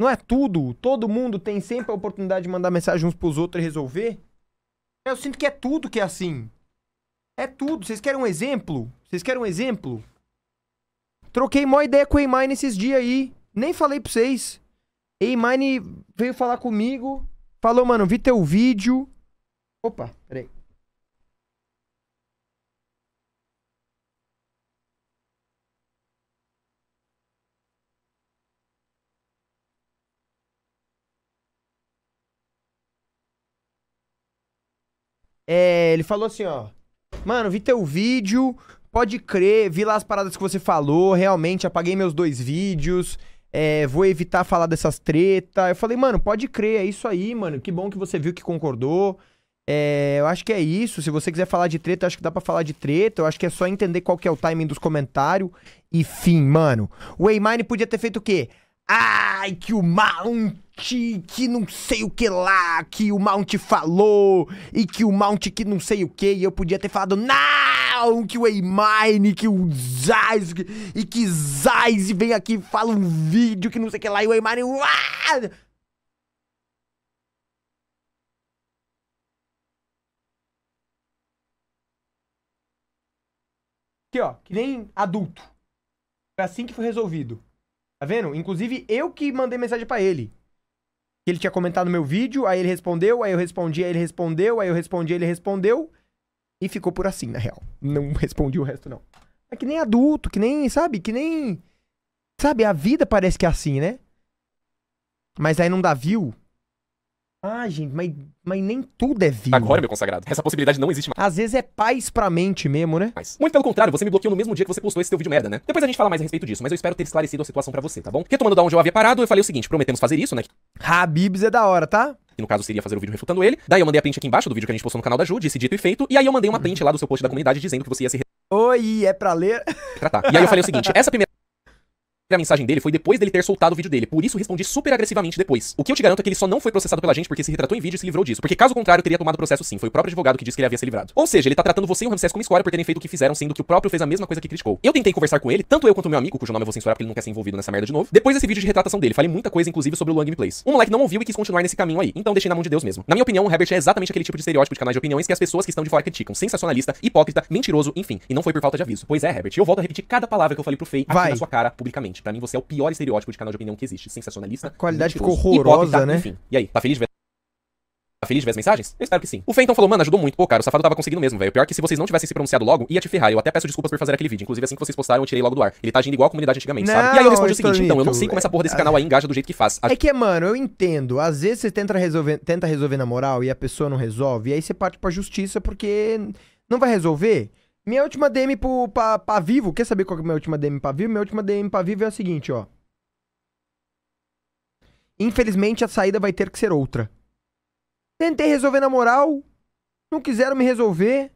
Não é tudo? Todo mundo tem sempre a oportunidade de mandar mensagem uns pros outros e resolver? Eu sinto que é tudo que é assim. É tudo. Vocês querem um exemplo? Vocês querem um exemplo? Troquei mó ideia com o Eimine esses dias aí. Nem falei pra vocês. Eimine veio falar comigo. Falou, mano, vi teu vídeo. Opa, peraí. É, ele falou assim, ó. Mano, vi teu vídeo, pode crer, vi lá as paradas que você falou, realmente apaguei meus dois vídeos, é, vou evitar falar dessas treta. Eu falei, mano, pode crer, é isso aí, mano. Que bom que você viu que concordou. É, eu acho que é isso. Se você quiser falar de treta, acho que dá pra falar de treta. Eu acho que é só entender qual que é o timing dos comentários. E fim, mano. O Eimine podia ter feito o quê? Ai, que o Mount, que não sei o que lá, que o Mount falou, e que o Mount que não sei o que, e eu podia ter falado, não, que o Eimine, que o Zais, e que Zais vem aqui e fala um vídeo que não sei o que lá, e o Eimine, uá! Aqui, ó, que nem adulto. Foi assim que foi resolvido. Tá vendo? Inclusive, eu que mandei mensagem pra ele. Ele tinha comentado no meu vídeo, aí ele respondeu, aí eu respondi, aí ele respondeu, aí eu respondi, ele respondeu. E ficou por assim, na real. Não respondi o resto, não. É que nem adulto, que nem, sabe? Que nem. Sabe, a vida parece que é assim, né? Mas aí não dá view. Ah, gente, mas, mas nem tudo é view. Agora, meu consagrado, essa possibilidade não existe Às vezes é paz pra mente mesmo, né? mais. Muito pelo contrário, você me bloqueou no mesmo dia que você postou esse teu vídeo merda, né? Depois a gente fala mais a respeito disso, mas eu espero ter esclarecido a situação pra você, tá bom? Retomando da onde eu havia parado, eu falei o seguinte, prometemos fazer isso, né? Habibs é da hora, tá? Que no caso seria fazer o vídeo refutando ele. Daí eu mandei a print aqui embaixo do vídeo que a gente postou no canal da Ju, disse dito e feito. E aí eu mandei uma print lá do seu post da comunidade dizendo que você ia se Oi, é pra ler? retratar. E aí eu falei o seguinte, essa primeira A mensagem dele foi depois dele ter soltado o vídeo dele, por isso respondi super agressivamente depois. O que eu te garanto é que ele só não foi processado pela gente porque se retratou em vídeo e se livrou disso. Porque caso contrário, teria tomado processo sim. Foi o próprio advogado que disse que ele havia se livrado. Ou seja, ele tá tratando você e o Ramsés como escória por terem feito o que fizeram, sendo que o próprio fez a mesma coisa que criticou. Eu tentei conversar com ele, tanto eu quanto o meu amigo, cujo nome eu vou censurar porque ele não quer ser envolvido nessa merda de novo. Depois desse vídeo de retratação dele, falei muita coisa, inclusive sobre o Long Gameplays. O moleque não ouviu e quis continuar nesse caminho aí, então deixei na mão de Deus mesmo. Na minha opinião, o Herbert é exatamente aquele tipo de estereótipo de canais de opiniões que as pessoas que estão de fora criticam. Sensacionalista, hipócrita, mentiroso, enfim. E não foi por falta de aviso. Pois é, Herbert, eu volto a repetir cada palavra que eu falei pro Fei aqui Vai. na sua cara, publicamente. Pra mim, você é o pior estereótipo de canal de opinião que existe. Sensacionalista. A qualidade ficou horrorosa, né? Enfim. E aí, tá feliz de ver? Tá feliz de ver as mensagens? Eu espero que sim. O Fei então falou, mano, ajudou muito. Pô, cara, o safado tava conseguindo mesmo, velho. Pior que se vocês não tivessem se pronunciado logo, ia te ferrar. Eu até peço desculpas por fazer aquele vídeo. Inclusive, assim que vocês postaram, eu tirei logo do ar. Ele tá agindo igual a comunidade antigamente, sabe? E aí eu respondi o seguinte, então, eu não sei como essa porra desse canal aí engaja do jeito que faz. A É que, mano, eu entendo. Às vezes você tenta resolver, tenta resolver na moral e a pessoa não resolve, e aí você parte pra justiça porque não vai resolver. Minha última DM pro, pra, pra Vivo, quer saber qual é a minha última DM pra Vivo? Minha última DM pra Vivo é a seguinte, ó. Infelizmente a saída vai ter que ser outra. Tentei resolver na moral, não quiseram me resolver.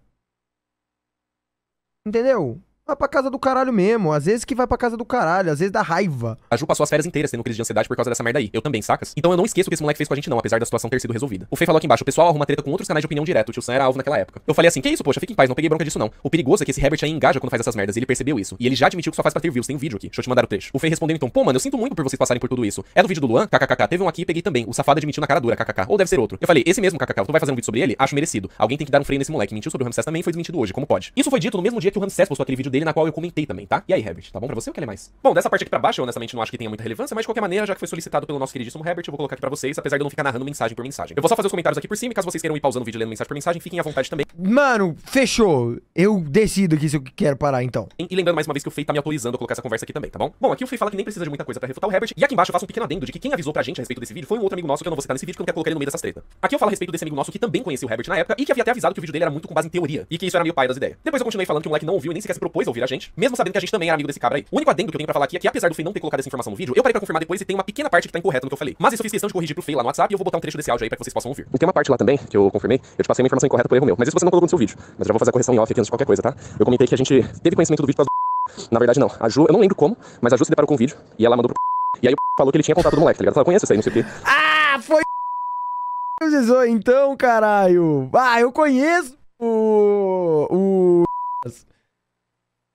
Entendeu? Vai pra casa do caralho mesmo. Às vezes que vai pra casa do caralho, às vezes dá raiva. A Ju passou as férias inteiras tendo crise de ansiedade por causa dessa merda aí. Eu também, sacas? Então eu não esqueço o que esse moleque fez com a gente, não, apesar da situação ter sido resolvida. O Fei falou aqui embaixo: o pessoal arruma treta com outros canais de opinião direto. O tio Sam era alvo naquela época. Eu falei assim: que isso, poxa, fique em paz, não peguei bronca disso não. O perigoso é que esse Herbert aí engaja quando faz essas merdas. e Ele percebeu isso. E ele já admitiu que só faz pra ter views. Tem um vídeo aqui. Deixa eu te mandar o trecho. O Fei respondeu então: pô, mano, eu sinto muito por vocês passarem por tudo isso. É do vídeo do Luan? KKK. Teve um aqui e peguei também. O safado admitiu na cara dura, KKK. Ou deve ser outro. Eu falei: esse mesmo KKK, tu vai fazer um vídeo sobre ele? Acho merecido. Alguém tem que dar um freio nesse moleque. Mentiu sobre o Ramsés também foi desmentido hoje. Como pode? Isso foi dito no mesmo dia que o Ramsés postou aquele vídeo dele na qual eu comentei também, tá? E aí, Herbert, tá bom pra você ou quer ler mais? Bom, dessa parte aqui pra baixo, eu honestamente não acho que tenha muita relevância, mas de qualquer maneira, já que foi solicitado pelo nosso queridíssimo Herbert, eu vou colocar aqui pra vocês, apesar de eu não ficar narrando mensagem por mensagem. Eu vou só fazer os comentários aqui por cima, e caso vocês queiram ir pausando o vídeo lendo mensagem por mensagem, fiquem à vontade também. Mano, fechou. Eu decido aqui se eu quero parar então. E lembrando mais uma vez que o Fei tá me autorizando a colocar essa conversa aqui também, tá bom? Bom, aqui o Fei fala que nem precisa de muita coisa pra refutar o Herbert, e aqui embaixo eu faço um pequeno adendo de que quem avisou pra gente a respeito desse vídeo foi um outro amigo nosso que eu não vou citar nesse vídeo, que eu não quero colocar ele no meio dessas treta. Aqui eu falo a respeito desse amigo nosso que também conhecia o Herbert na época e que havia até avisado que o vídeo dele era muito com base em teoria, e que isso era meio pai das ideias. Depois eu continuei falando que o moleque não ouviu e nem sequer se propôs a ouvir a gente, mesmo sabendo que a gente também era amigo desse cabra aí. O único adendo que eu tenho pra falar aqui é que apesar do Fei não ter colocado essa informação no vídeo, eu parei pra confirmar depois e tem uma pequena parte que tá incorreta no que eu falei. Mas isso eu fiz questão de corrigir pro Fei lá no WhatsApp e eu vou botar um trecho desse áudio aí pra que vocês possam ouvir. E tem uma parte lá também que eu confirmei, eu te passei uma informação incorreta por erro meu, mas isso você não colocou no seu vídeo. Mas eu já vou fazer a correção em off aqui antes de qualquer coisa, tá? Eu comentei que a gente teve conhecimento do vídeo por causa do... Na verdade não. A Ju, eu não lembro como, mas a Ju se deparou com o vídeo e ela mandou pro e aí o falou que ele tinha contato do moleque, tá ligado? Ela conhece isso aí, não sei o quê. Ah, foi o então, caralho. Ah, eu conheço o o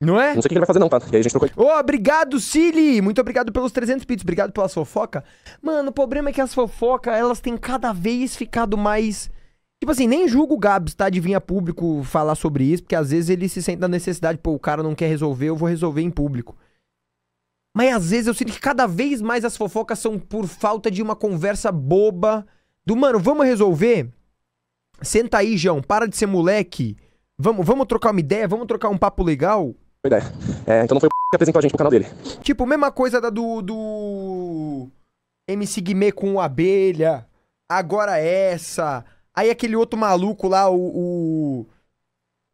não é? Não sei o que ele vai fazer não, tá? E aí a gente trocou Ô, obrigado, Cili! Muito obrigado pelos 300 bits, obrigado pelas fofoca. Mano, o problema é que as fofocas, elas têm cada vez ficado mais... Tipo assim, nem julgo o Gabs, tá? De vir a público falar sobre isso, porque às vezes ele se sente na necessidade, pô, o cara não quer resolver, eu vou resolver em público. Mas às vezes eu sinto que cada vez mais as fofocas são por falta de uma conversa boba. Do, mano, vamos resolver? Senta aí, João, para de ser moleque. Vamos, vamos trocar uma ideia, vamos trocar um papo legal. Ideia. É, então não foi o que apresentou a gente pro canal dele. Tipo, mesma coisa da do. do. MC Guimê com abelha. Agora essa. Aí aquele outro maluco lá, o. o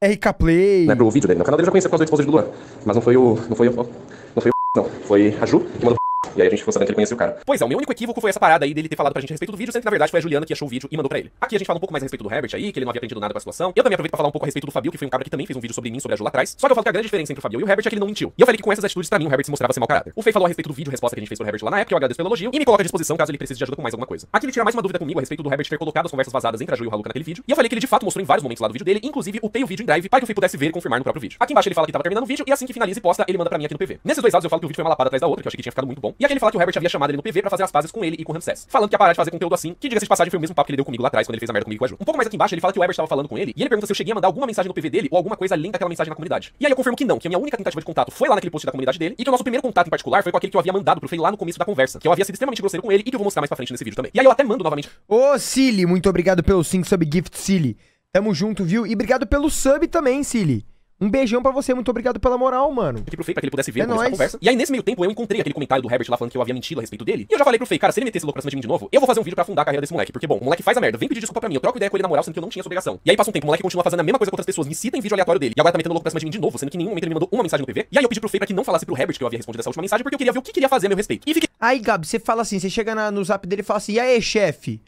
RK Play. Né, pro vídeo dele. No canal dele eu já conhecia por causa da esposa do Luan. Mas não foi o. Não foi o. Não foi o. Não. Foi a Ju que mandou. E aí a gente ficou sabendo que ele conhecia o cara. Pois é, o meu único equívoco foi essa parada aí dele ter falado pra gente a respeito do vídeo, sendo que na verdade foi a Juliana que achou o vídeo e mandou pra ele. Aqui a gente fala um pouco mais a respeito do Herbert aí, que ele não havia aprendido nada com a situação. Eu também aproveito pra falar um pouco a respeito do Fabio, que foi um cara que também fez um vídeo sobre mim, sobre a Ju lá atrás. Só que eu falo que a grande diferença entre o Fabio e o Herbert é que ele não mentiu. E eu falei que com essas atitudes pra mim o Herbert se mostrava ser mau caráter. O Fei falou a respeito do vídeo, resposta que a gente fez pro Herbert lá na época, eu agradeço pelo elogio e me coloca à disposição caso ele precise de ajuda com mais alguma coisa. Aqui ele tira mais uma dúvida comigo a respeito do Herbert ter colocado as conversas vazadas entre a Ju e o Haluka naquele vídeo. E eu falei que ele de fato mostrou em vários momentos lá do vídeo dele, inclusive o vídeo em drive para que o Fei pudesse ver e confirmar no próprio vídeo. Aqui embaixo ele fala que tava terminando o vídeo e assim que finaliza e posta, ele manda pra mim aqui no PV. Nesses dois eu falo que o vídeo foi uma lapada atrás da outra, que eu achei que tinha ficado muito bom. E aqui ele fala que o Herbert havia chamado ele no PV pra fazer as pazes com ele e com o Ramsés. Falando que ia parar de fazer conteúdo assim, que diga-se de passagem foi o mesmo papo que ele deu comigo lá atrás, quando ele fez a merda comigo com a Ju. Um pouco mais aqui embaixo, ele fala que o Herbert tava falando com ele, e ele pergunta se eu cheguei a mandar alguma mensagem no PV dele ou alguma coisa além daquela mensagem na comunidade. E aí eu confirmo que não, que a minha única tentativa de contato foi lá naquele post da comunidade dele, e que o nosso primeiro contato em particular foi com aquele que eu havia mandado pro Fei lá no começo da conversa, que eu havia sido extremamente grosseiro com ele e que eu vou mostrar mais pra frente nesse vídeo também. E aí eu até mando novamente Ô, Silly, muito obrigado pelo 5 sub gift, Silly. Tamo junto, viu? E obrigado pelo sub também, Silly. Um beijão pra você, muito obrigado pela moral, mano. aqui pro Fei pra que ele pudesse ver É nóis. conversa. E aí, nesse meio tempo, eu encontrei aquele comentário do Herbert lá falando que eu havia mentido a respeito dele. E eu já falei pro Fei, cara, se ele meter esse louco pra cima de mim de novo, eu vou fazer um vídeo pra afundar a carreira desse moleque. Porque, bom, o moleque faz a merda, vem pedir desculpa pra mim, eu troco ideia com ele na moral, sendo que eu não tinha essa obrigação. E aí passa um tempo, o moleque continua fazendo a mesma coisa com outras pessoas, me cita em vídeo aleatório dele. E agora tá metendo louco pra cima de mim de novo, sendo que em nenhum momento ele me mandou uma mensagem no PV. E aí eu pedi pro Fei pra que não falasse pro Herbert que eu havia respondido essa última mensagem, porque eu queria ver o que queria fazer a meu respeito. E fiquei Aí, Gabi, você fala assim, você chega na- no zap dele e fala assim, e aí, chefe,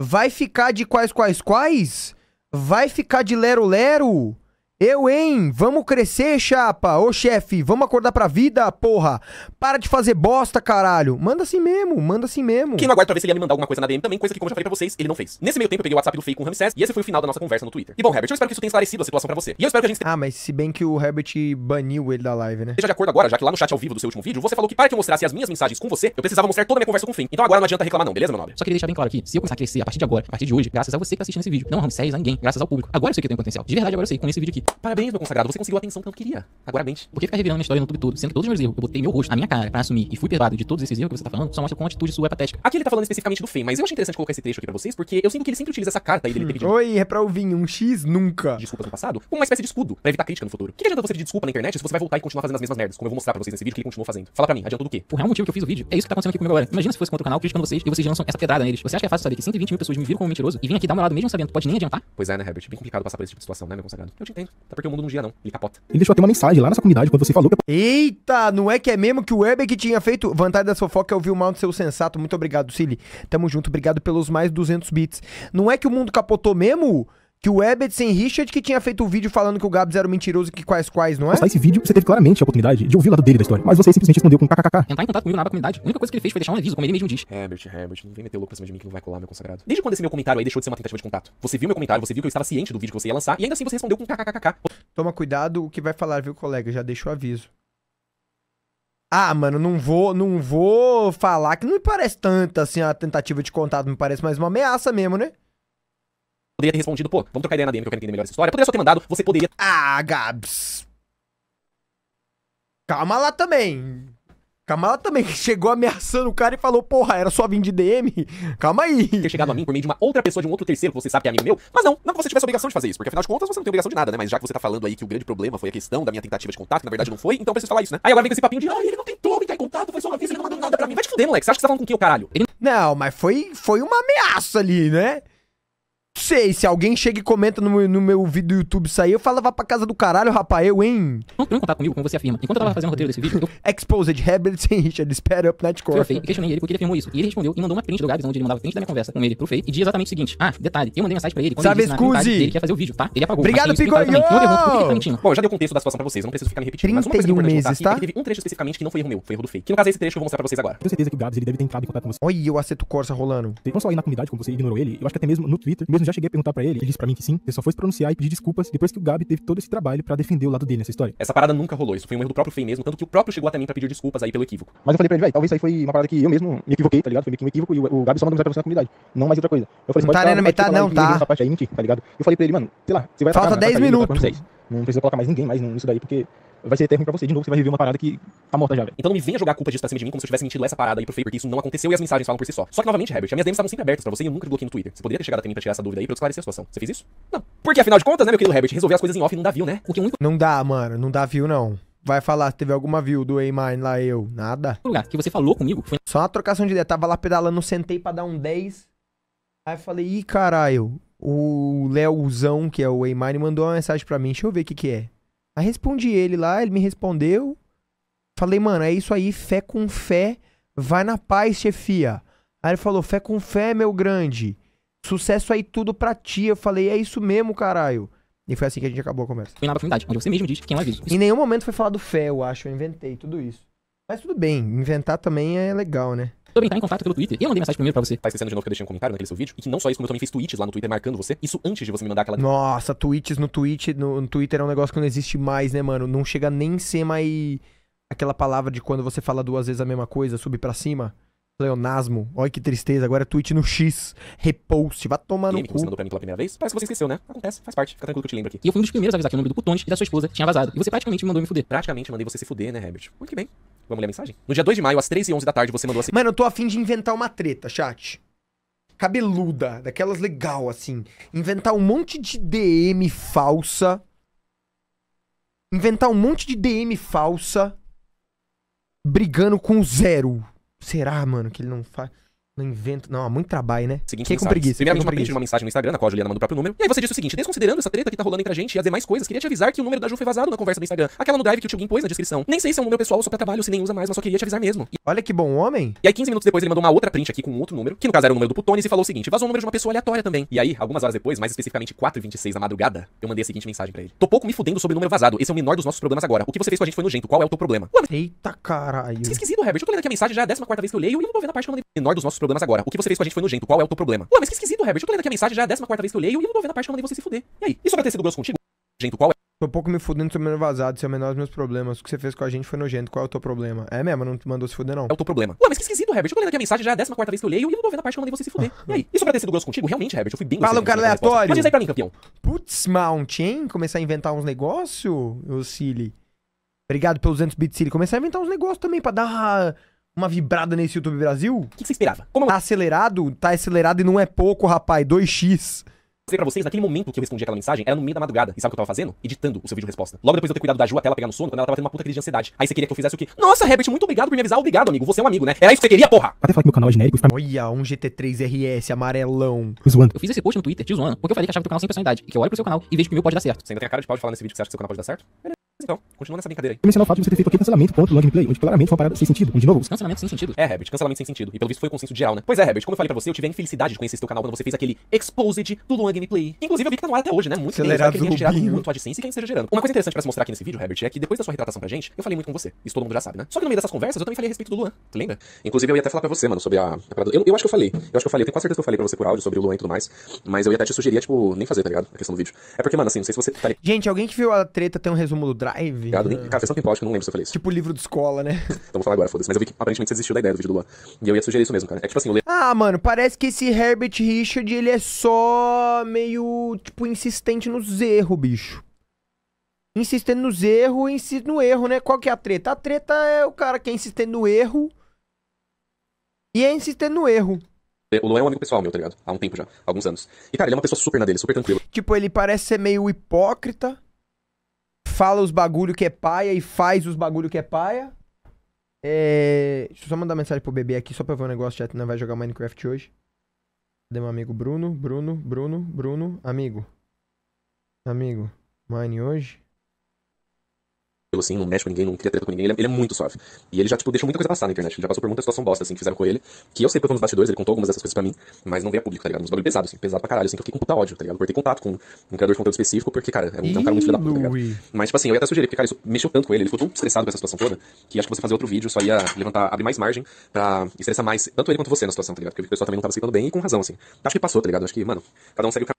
vai ficar de quais, quais, quais? Vai ficar de lero-lero? Eu, hein? Vamos crescer, chapa. Ô, chefe, vamos acordar pra vida, porra. Para de fazer bosta, caralho. Manda assim mesmo, manda assim mesmo. Fiquei no aguardo pra ver se ele ia me mandar alguma coisa na DM também, coisa que, como eu já falei pra vocês, ele não fez. Nesse meio tempo, eu peguei o WhatsApp do Fei com o Ramsés, e esse foi o final da nossa conversa no Twitter. E bom, Herbert, eu espero que isso tenha esclarecido a situação pra você. E eu espero que a gente Ah, mas se bem que o Herbert baniu ele da live, né? esteja de acordo agora, já que lá no chat ao vivo do seu último vídeo, você falou que para que eu mostrasse as minhas mensagens com você, eu precisava mostrar toda a minha conversa com o Fei. Então agora não adianta reclamar não, beleza, meu nobre? Só queria deixar bem claro aqui, se eu começar a crescer a partir de agora, a partir de hoje, graças a você que tá assistindo esse vídeo, não a Ramsés, a ninguém, graças ao público. Agora eu sei que eu tenho potencial. De verdade, agora eu sei, com esse vídeo aqui. Parabéns, meu consagrado, você conseguiu a atenção que eu queria. Agora mente. Por que ficar revelando minha história no YouTube todo, sendo que todos os meus erros, eu botei meu rosto, a minha cara, pra assumir e fui perdoado de todos esses erros que você tá falando, só mostra como a atitude sua é patética. Aqui ele tá falando especificamente do Fei, mas eu achei interessante colocar esse trecho aqui pra vocês, porque eu sinto que ele sempre utiliza essa carta aí dele ter pedido Oi, é pra eu vir. Um X nunca. desculpas no passado, como uma espécie de escudo, pra evitar crítica no futuro. O que, que adianta você pedir desculpa na internet se você vai voltar e continuar fazendo as mesmas merdas, como eu vou mostrar pra vocês nesse vídeo que ele continuou fazendo? Fala pra mim, adiantou do quê? O real motivo que eu fiz o vídeo é isso que tá acontecendo aqui comigo agora. Imagina se fosse com outro canal criticando vocês e vocês lançam essa pedrada neles. Você acha que é fácil saber que 120 mil pessoas me viram como mentiroso e vêm aqui dar o lado mesmo sabendo que pode nem adiantar? Pois é, né, Herbert? Bem complicado passar por esse tipo de situação, né, meu consagrado? Eu te entendo. Até porque o mundo não gira, não. Ele capota. Ele deixou até uma mensagem lá nessa comunidade quando você falou que Eita, não é que é mesmo que o Herbert que tinha feito vantagem da fofoca é ouvir o mal do seu sensato. Muito obrigado, Silly. Tamo junto, obrigado pelos mais 200 bits. Não é que o mundo capotou mesmo? Que o Herbert sem Richard que tinha feito o vídeo falando que o Gabs era um mentiroso e que quais quais, não é? postar esse vídeo, você teve claramente a oportunidade de ouvir o lado dele da história. Mas você simplesmente respondeu com kkkk. Entrar em contato comigo na aba comunidade. A única coisa que ele fez foi deixar um aviso, como ele mesmo diz. Herbert, Herbert, não vem meter o louco pra cima de mim que não vai colar, meu consagrado. Desde quando esse meu comentário aí deixou de ser uma tentativa de contato? Você viu meu comentário, você viu que eu estava ciente do vídeo que você ia lançar, e ainda assim você respondeu com kkkk. Toma cuidado o que vai falar, viu, colega? Já deixa o aviso. Ah, mano, não vou, não vou falar que não me parece tanto assim a tentativa de contato, me parece mais uma ameaça mesmo, né? Poderia ter respondido, pô, vamos trocar ideia na DM que eu quero entender melhor essa história. Poderia só ter mandado, você poderia Ah, Gabs. Calma lá também. Calma lá também, chegou ameaçando o cara e falou, porra, era só vir de DM. Calma aí. ter chegado a mim por meio de uma outra pessoa, de um outro terceiro que você sabe que é amigo meu. Mas não, não que você tivesse a obrigação de fazer isso, porque afinal de contas você não tem obrigação de nada, né? Mas já que você tá falando aí que o grande problema foi a questão da minha tentativa de contato, que na verdade não foi, então preciso falar isso, né? Aí agora vem com esse papinho de, ai, ele não tentou entrar em contato, foi só uma vez, ele não mandou nada pra mim. Vai te fuder, moleque. Você acha que você tá falando com quem, o caralho? Não, mas foi, foi uma ameaça ali, né? Sei, se alguém chega e comenta no meu, no meu vídeo do YouTube sair, eu falava pra casa do caralho, rapaz, eu, hein? Não entrou em contato comigo, como você afirma. Enquanto eu tava fazendo o roteiro desse vídeo, eu Exposed, Herbert sem Richard, spare up, Nightcore. Fei e questionei ele porque ele afirmou isso. E ele respondeu e mandou uma print do Gabs, onde ele mandava print da minha conversa com ele pro Fei e dizia exatamente o seguinte: Ah, detalhe, eu mandei mensagem pra ele quando Sabe, ele disse na dele que ia fazer o vídeo, tá? Ele apagou. Obrigado, isso mentindo? Bom, eu já dei o contexto da situação pra vocês, eu não preciso ficar me repetindo. Mas uma coisa é 31 importante meses, tá? teve um trecho especificamente que não foi erro meu, foi erro do fake. Que no caso é esse trecho que eu vou mostrar pra vocês agora. Tenho certeza que o Gabs ele deve ter entrado em contato com você. Olha o Aceto Corsa rolando. Não só aí na comunidade, como você ignorou ele, eu acho que até mesmo no Twitter, mesmo já cheguei a perguntar pra ele, ele disse pra mim que sim, ele só foi se pronunciar e pedir desculpas depois que o Gabi teve todo esse trabalho pra defender o lado dele nessa história. Essa parada nunca rolou, isso foi um erro do próprio Fei mesmo, tanto que o próprio chegou até mim pra pedir desculpas aí pelo equívoco. Mas eu falei pra ele, velho, talvez isso aí foi uma parada que eu mesmo me equivoquei, tá ligado? Foi meio que um equívoco e o, o Gabi só mandou mensagem pra você na comunidade, não mais outra coisa. Eu falei Não tá nem na metade não, tá? Essa parte aí, mentir, tá ligado? Eu falei pra ele, mano, sei lá, você vai Falta atacar, 10 atacar ele, minutos. Não precisa colocar mais ninguém mais nisso daí, porque vai ser termo pra você de novo, você vai viver uma parada que tá morta já, velho. Então não me venha jogar a culpa disso pra cima de mim como se eu tivesse mentido essa parada aí pro Fei, porque isso não aconteceu e as mensagens falam por si só. Só que novamente, Herbert, as minhas DMs estavam sempre abertas pra você e eu nunca te bloqueei no Twitter. Você poderia ter chegado até mim pra tirar essa dúvida aí pra eu esclarecer a situação. Você fez isso? Não. Porque afinal de contas, né, meu querido Herbert, resolver as coisas em off não dá view, né? Porque o único Não dá, mano, não dá view, não. Vai falar se teve alguma view do A-Mine lá, eu. Nada. lugar que você falou comigo foi Só uma trocação de ideia. Tava lá pedalando, sentei pra dar um 10. Aí eu falei, ih, caralho. O Leozão, que é o A-Mine, mandou uma mensagem pra mim. Deixa eu ver o que que é. Aí respondi ele lá, ele me respondeu. Falei, mano, é isso aí, fé com fé. Vai na paz, chefia. Aí ele falou, fé com fé, meu grande. Sucesso aí tudo pra ti. Eu falei, é isso mesmo, caralho. E foi assim que a gente acabou a conversa. na aba comunidade, onde você mesmo diz que é. Isso Em nenhum momento foi falado fé, eu acho. Eu inventei tudo isso. Mas tudo bem, inventar também é legal, né? Sobre entrar em contato pelo Twitter. E eu mandei mensagem primeiro pra você. Tá esquecendo de novo que eu deixei um comentário naquele seu vídeo? E que não só isso, como eu também fiz tweets lá no Twitter marcando você. Isso antes de você me mandar aquela Nossa, tweets no, tweet, no, no Twitter é um negócio que não existe mais, né, mano? Não chega nem ser mais Aquela palavra de quando você fala duas vezes a mesma coisa, subir pra cima. Pleonasmo. Olha que tristeza. Agora é tweet no X. Repost. Vai tomar no que você cu. mandou pra mim pela primeira vez? Parece que você esqueceu, né? Acontece, faz parte. Fica tranquilo que eu te lembro aqui. E eu fui um dos primeiros a avisar que o nome do Putones e da sua esposa tinha vazado. E você praticamente me mandou me fuder. Praticamente mandei você se fuder, né, Herbert? Muito bem. Vamos ler a mensagem? No dia 2 de maio, às 3 e 11 da tarde, você mandou assim. Mano, eu tô afim de inventar uma treta, chat. Cabeluda, daquelas legal, assim. Inventar um monte de DM falsa. Inventar um monte de DM falsa. Brigando com zero. Será, mano, que ele não faz. Não inventa. Não, há muito trabalho, né? Seguinte Fiquei com preguiça. Primeiramente, com preguiça. uma mensagem no Instagram, na qual a Juliana mandou o próprio número. E aí você disse o seguinte: desconsiderando essa treta que tá rolando entre a gente e as demais coisas, queria te avisar que o número da Ju foi vazado na conversa do Instagram. Aquela no drive que o tio Gui pôs na descrição. Nem sei se é um número pessoal ou só pra trabalho, se nem usa mais, mas só queria te avisar mesmo. E, Olha que bom homem. e aí, 15 minutos depois, ele mandou uma outra print aqui com outro número, que no caso era o número do Putones, e falou o seguinte: vazou o número de uma pessoa aleatória também. E aí, algumas horas depois, mais especificamente 4h26 da madrugada, eu mandei a seguinte mensagem pra ele: Tô pouco me fudendo sobre o número vazado. Esse é o menor dos nossos problemas agora. O que você fez com a gente foi nojento. Qual é o teu problema? Ué, Eita caralho. que esquisito, Herbert. Eu tô lendo aqui a mensagem, já é a 14 vez que eu leio e eu não tô vendo a parte que eu mandei. Menor dos nossos problemas agora. O que você fez com a gente foi nojento. Qual é o teu problema? Ué, mas que esquisito, Herbert. Eu tô lendo aqui a mensagem, já é a 14 vez que eu leio e eu não tô vendo a parte que eu mandei você se fuder. E aí? Isso vai ter sido grosso contigo? Nojento, qual é Tô pouco me fudendo o menor vazado, seu menor dos meus problemas. O que você fez com a gente foi nojento. Qual é o teu problema? É mesmo? Não te mandou se fuder, não. é o teu problema? Ué, mas que esquisito, Herbert. Eu tô lendo aqui a mensagem, já é a 14 vez que eu leio e eu não tô vendo a parte que eu mandei você se fuder. E aí? Isso vai ter sido grosso contigo? Realmente, Herbert. Eu fui bem Fala um cara aleatório. Pode dizer aí pra mim, campeão. Putz, Mount, hein? Começar a inventar uns negócios, ô Silly. Obrigado pelos 200 bits, Silly. Começar a inventar uns negócios também pra dar uma, vibrada nesse YouTube Brasil. O que que você esperava? Como Tá acelerado? Tá acelerado e não é pouco, rapaz. 2x. mostrei pra vocês, naquele momento que eu respondi aquela mensagem, era no meio da madrugada. E sabe o que eu tava fazendo? Editando o seu vídeo resposta. Logo depois de eu ter cuidado da Ju até ela pegar no sono, quando ela tava tendo uma puta crise de ansiedade. Aí você queria que eu fizesse o quê? Nossa, Herbert, muito obrigado por me avisar. Obrigado, amigo. Você é um amigo, né? Era isso que você queria, porra! Até falar que meu canal é genérico ficar Olha, um GT3 RS amarelão. zoando. Eu fiz esse post no Twitter te zoando, porque eu falei que achava que teu canal sem personalidade. E que eu olho pro seu canal e vejo que o meu pode dar certo. Você ainda tem a cara de pau de falar nesse vídeo que você acha que seu canal pode dar certo? Então. Continua nessa brincadeira aí. Eu mencionar o fato de você ter feito aquele cancelamento contra o long gameplay, onde claramente foi uma parada sem sentido. Onde, de novo, Os cancelamentos sem sentido. É, Herbert, cancelamento sem sentido. E pelo visto foi o consenso geral, né? Pois é, Herbert, como eu falei pra você, eu tive a infelicidade de conhecer esse teu canal quando você fez aquele Exposed do Luan Gameplay. Inclusive, eu vi que tá no ar até hoje, né? Muito bem, eu espero que ele gerado Acelerado muito AdSense e que ainda esteja gerando. Uma coisa interessante pra se mostrar aqui nesse vídeo, Herbert, é que depois da sua retratação pra gente, eu falei muito com você. Isso todo mundo já sabe, né? Só que no meio dessas conversas, eu também falei a respeito do Luan. Tu lembra? Inclusive, eu ia até falar pra você, mano, sobre a. a parada- eu, eu acho que eu falei. Eu acho que eu falei. Eu tenho quase certeza que eu falei pra você por áudio sobre o Luan e tudo mais. Mas eu ia até te sugerir, tipo, nem fazer, tá ligado? A questão do vídeo. É porque, mano, assim, não sei se você tá Gente, alguém que viu a treta tem um resumo do Drive? Ligado. Nem... Cara, faz eu acho que eu não lembro se eu falei isso. Tipo livro de escola, né? Então vou falar agora, foda-se. Mas eu vi que aparentemente você desistiu da ideia do vídeo do Luan. E eu ia sugerir isso mesmo, cara. É que, tipo assim, eu Ah, mano, parece que esse Herbert Richard, ele é só meio, tipo, insistente nos erros, bicho. Insistente nos erros, insiste no erro, né? Qual que é a treta? A treta é o cara que é insistente no erro e é insistente no erro. O Luan é um amigo pessoal meu, tá ligado? Há um tempo já, há alguns anos. E, cara, ele é uma pessoa super na dele, super tranquila. Tipo, ele parece ser meio hipócrita, fala os bagulho que é paia e faz os bagulho que é paia. É... Deixa eu só mandar mensagem pro bebê aqui, só pra ver um negócio, chat, não vai jogar Minecraft hoje. Cadê meu amigo Bruno? Bruno, Bruno, Bruno, amigo. Amigo, Mine hoje? Assim, não mexe com ninguém, não cria treta com ninguém, ele é, ele é muito suave. E ele já, tipo, deixou muita coisa passar na internet. Ele já passou por muita situação bosta, assim, que fizeram com ele. Que eu sei porque nos bastidores, ele contou algumas dessas coisas pra mim, mas não veio a público, tá ligado? Uns bagulho pesado, assim, pesado pra caralho, assim, que eu fiquei com puta ódio, tá ligado? Eu cortei contato com um criador de conteúdo específico, porque, cara, é um, é um cara muito filho da puta, tá ligado? Mas, tipo assim, eu ia até sugerir, porque, cara, isso mexeu tanto com ele, ele ficou tão estressado com essa situação toda, que acho que você fazer outro vídeo só ia levantar, abrir mais margem pra estressar mais, tanto ele quanto você na situação, tá ligado? Porque o pessoal também não tava aceitando bem e com razão, assim. Acho que passou, tá ligado? Acho que, mano, cada um segue o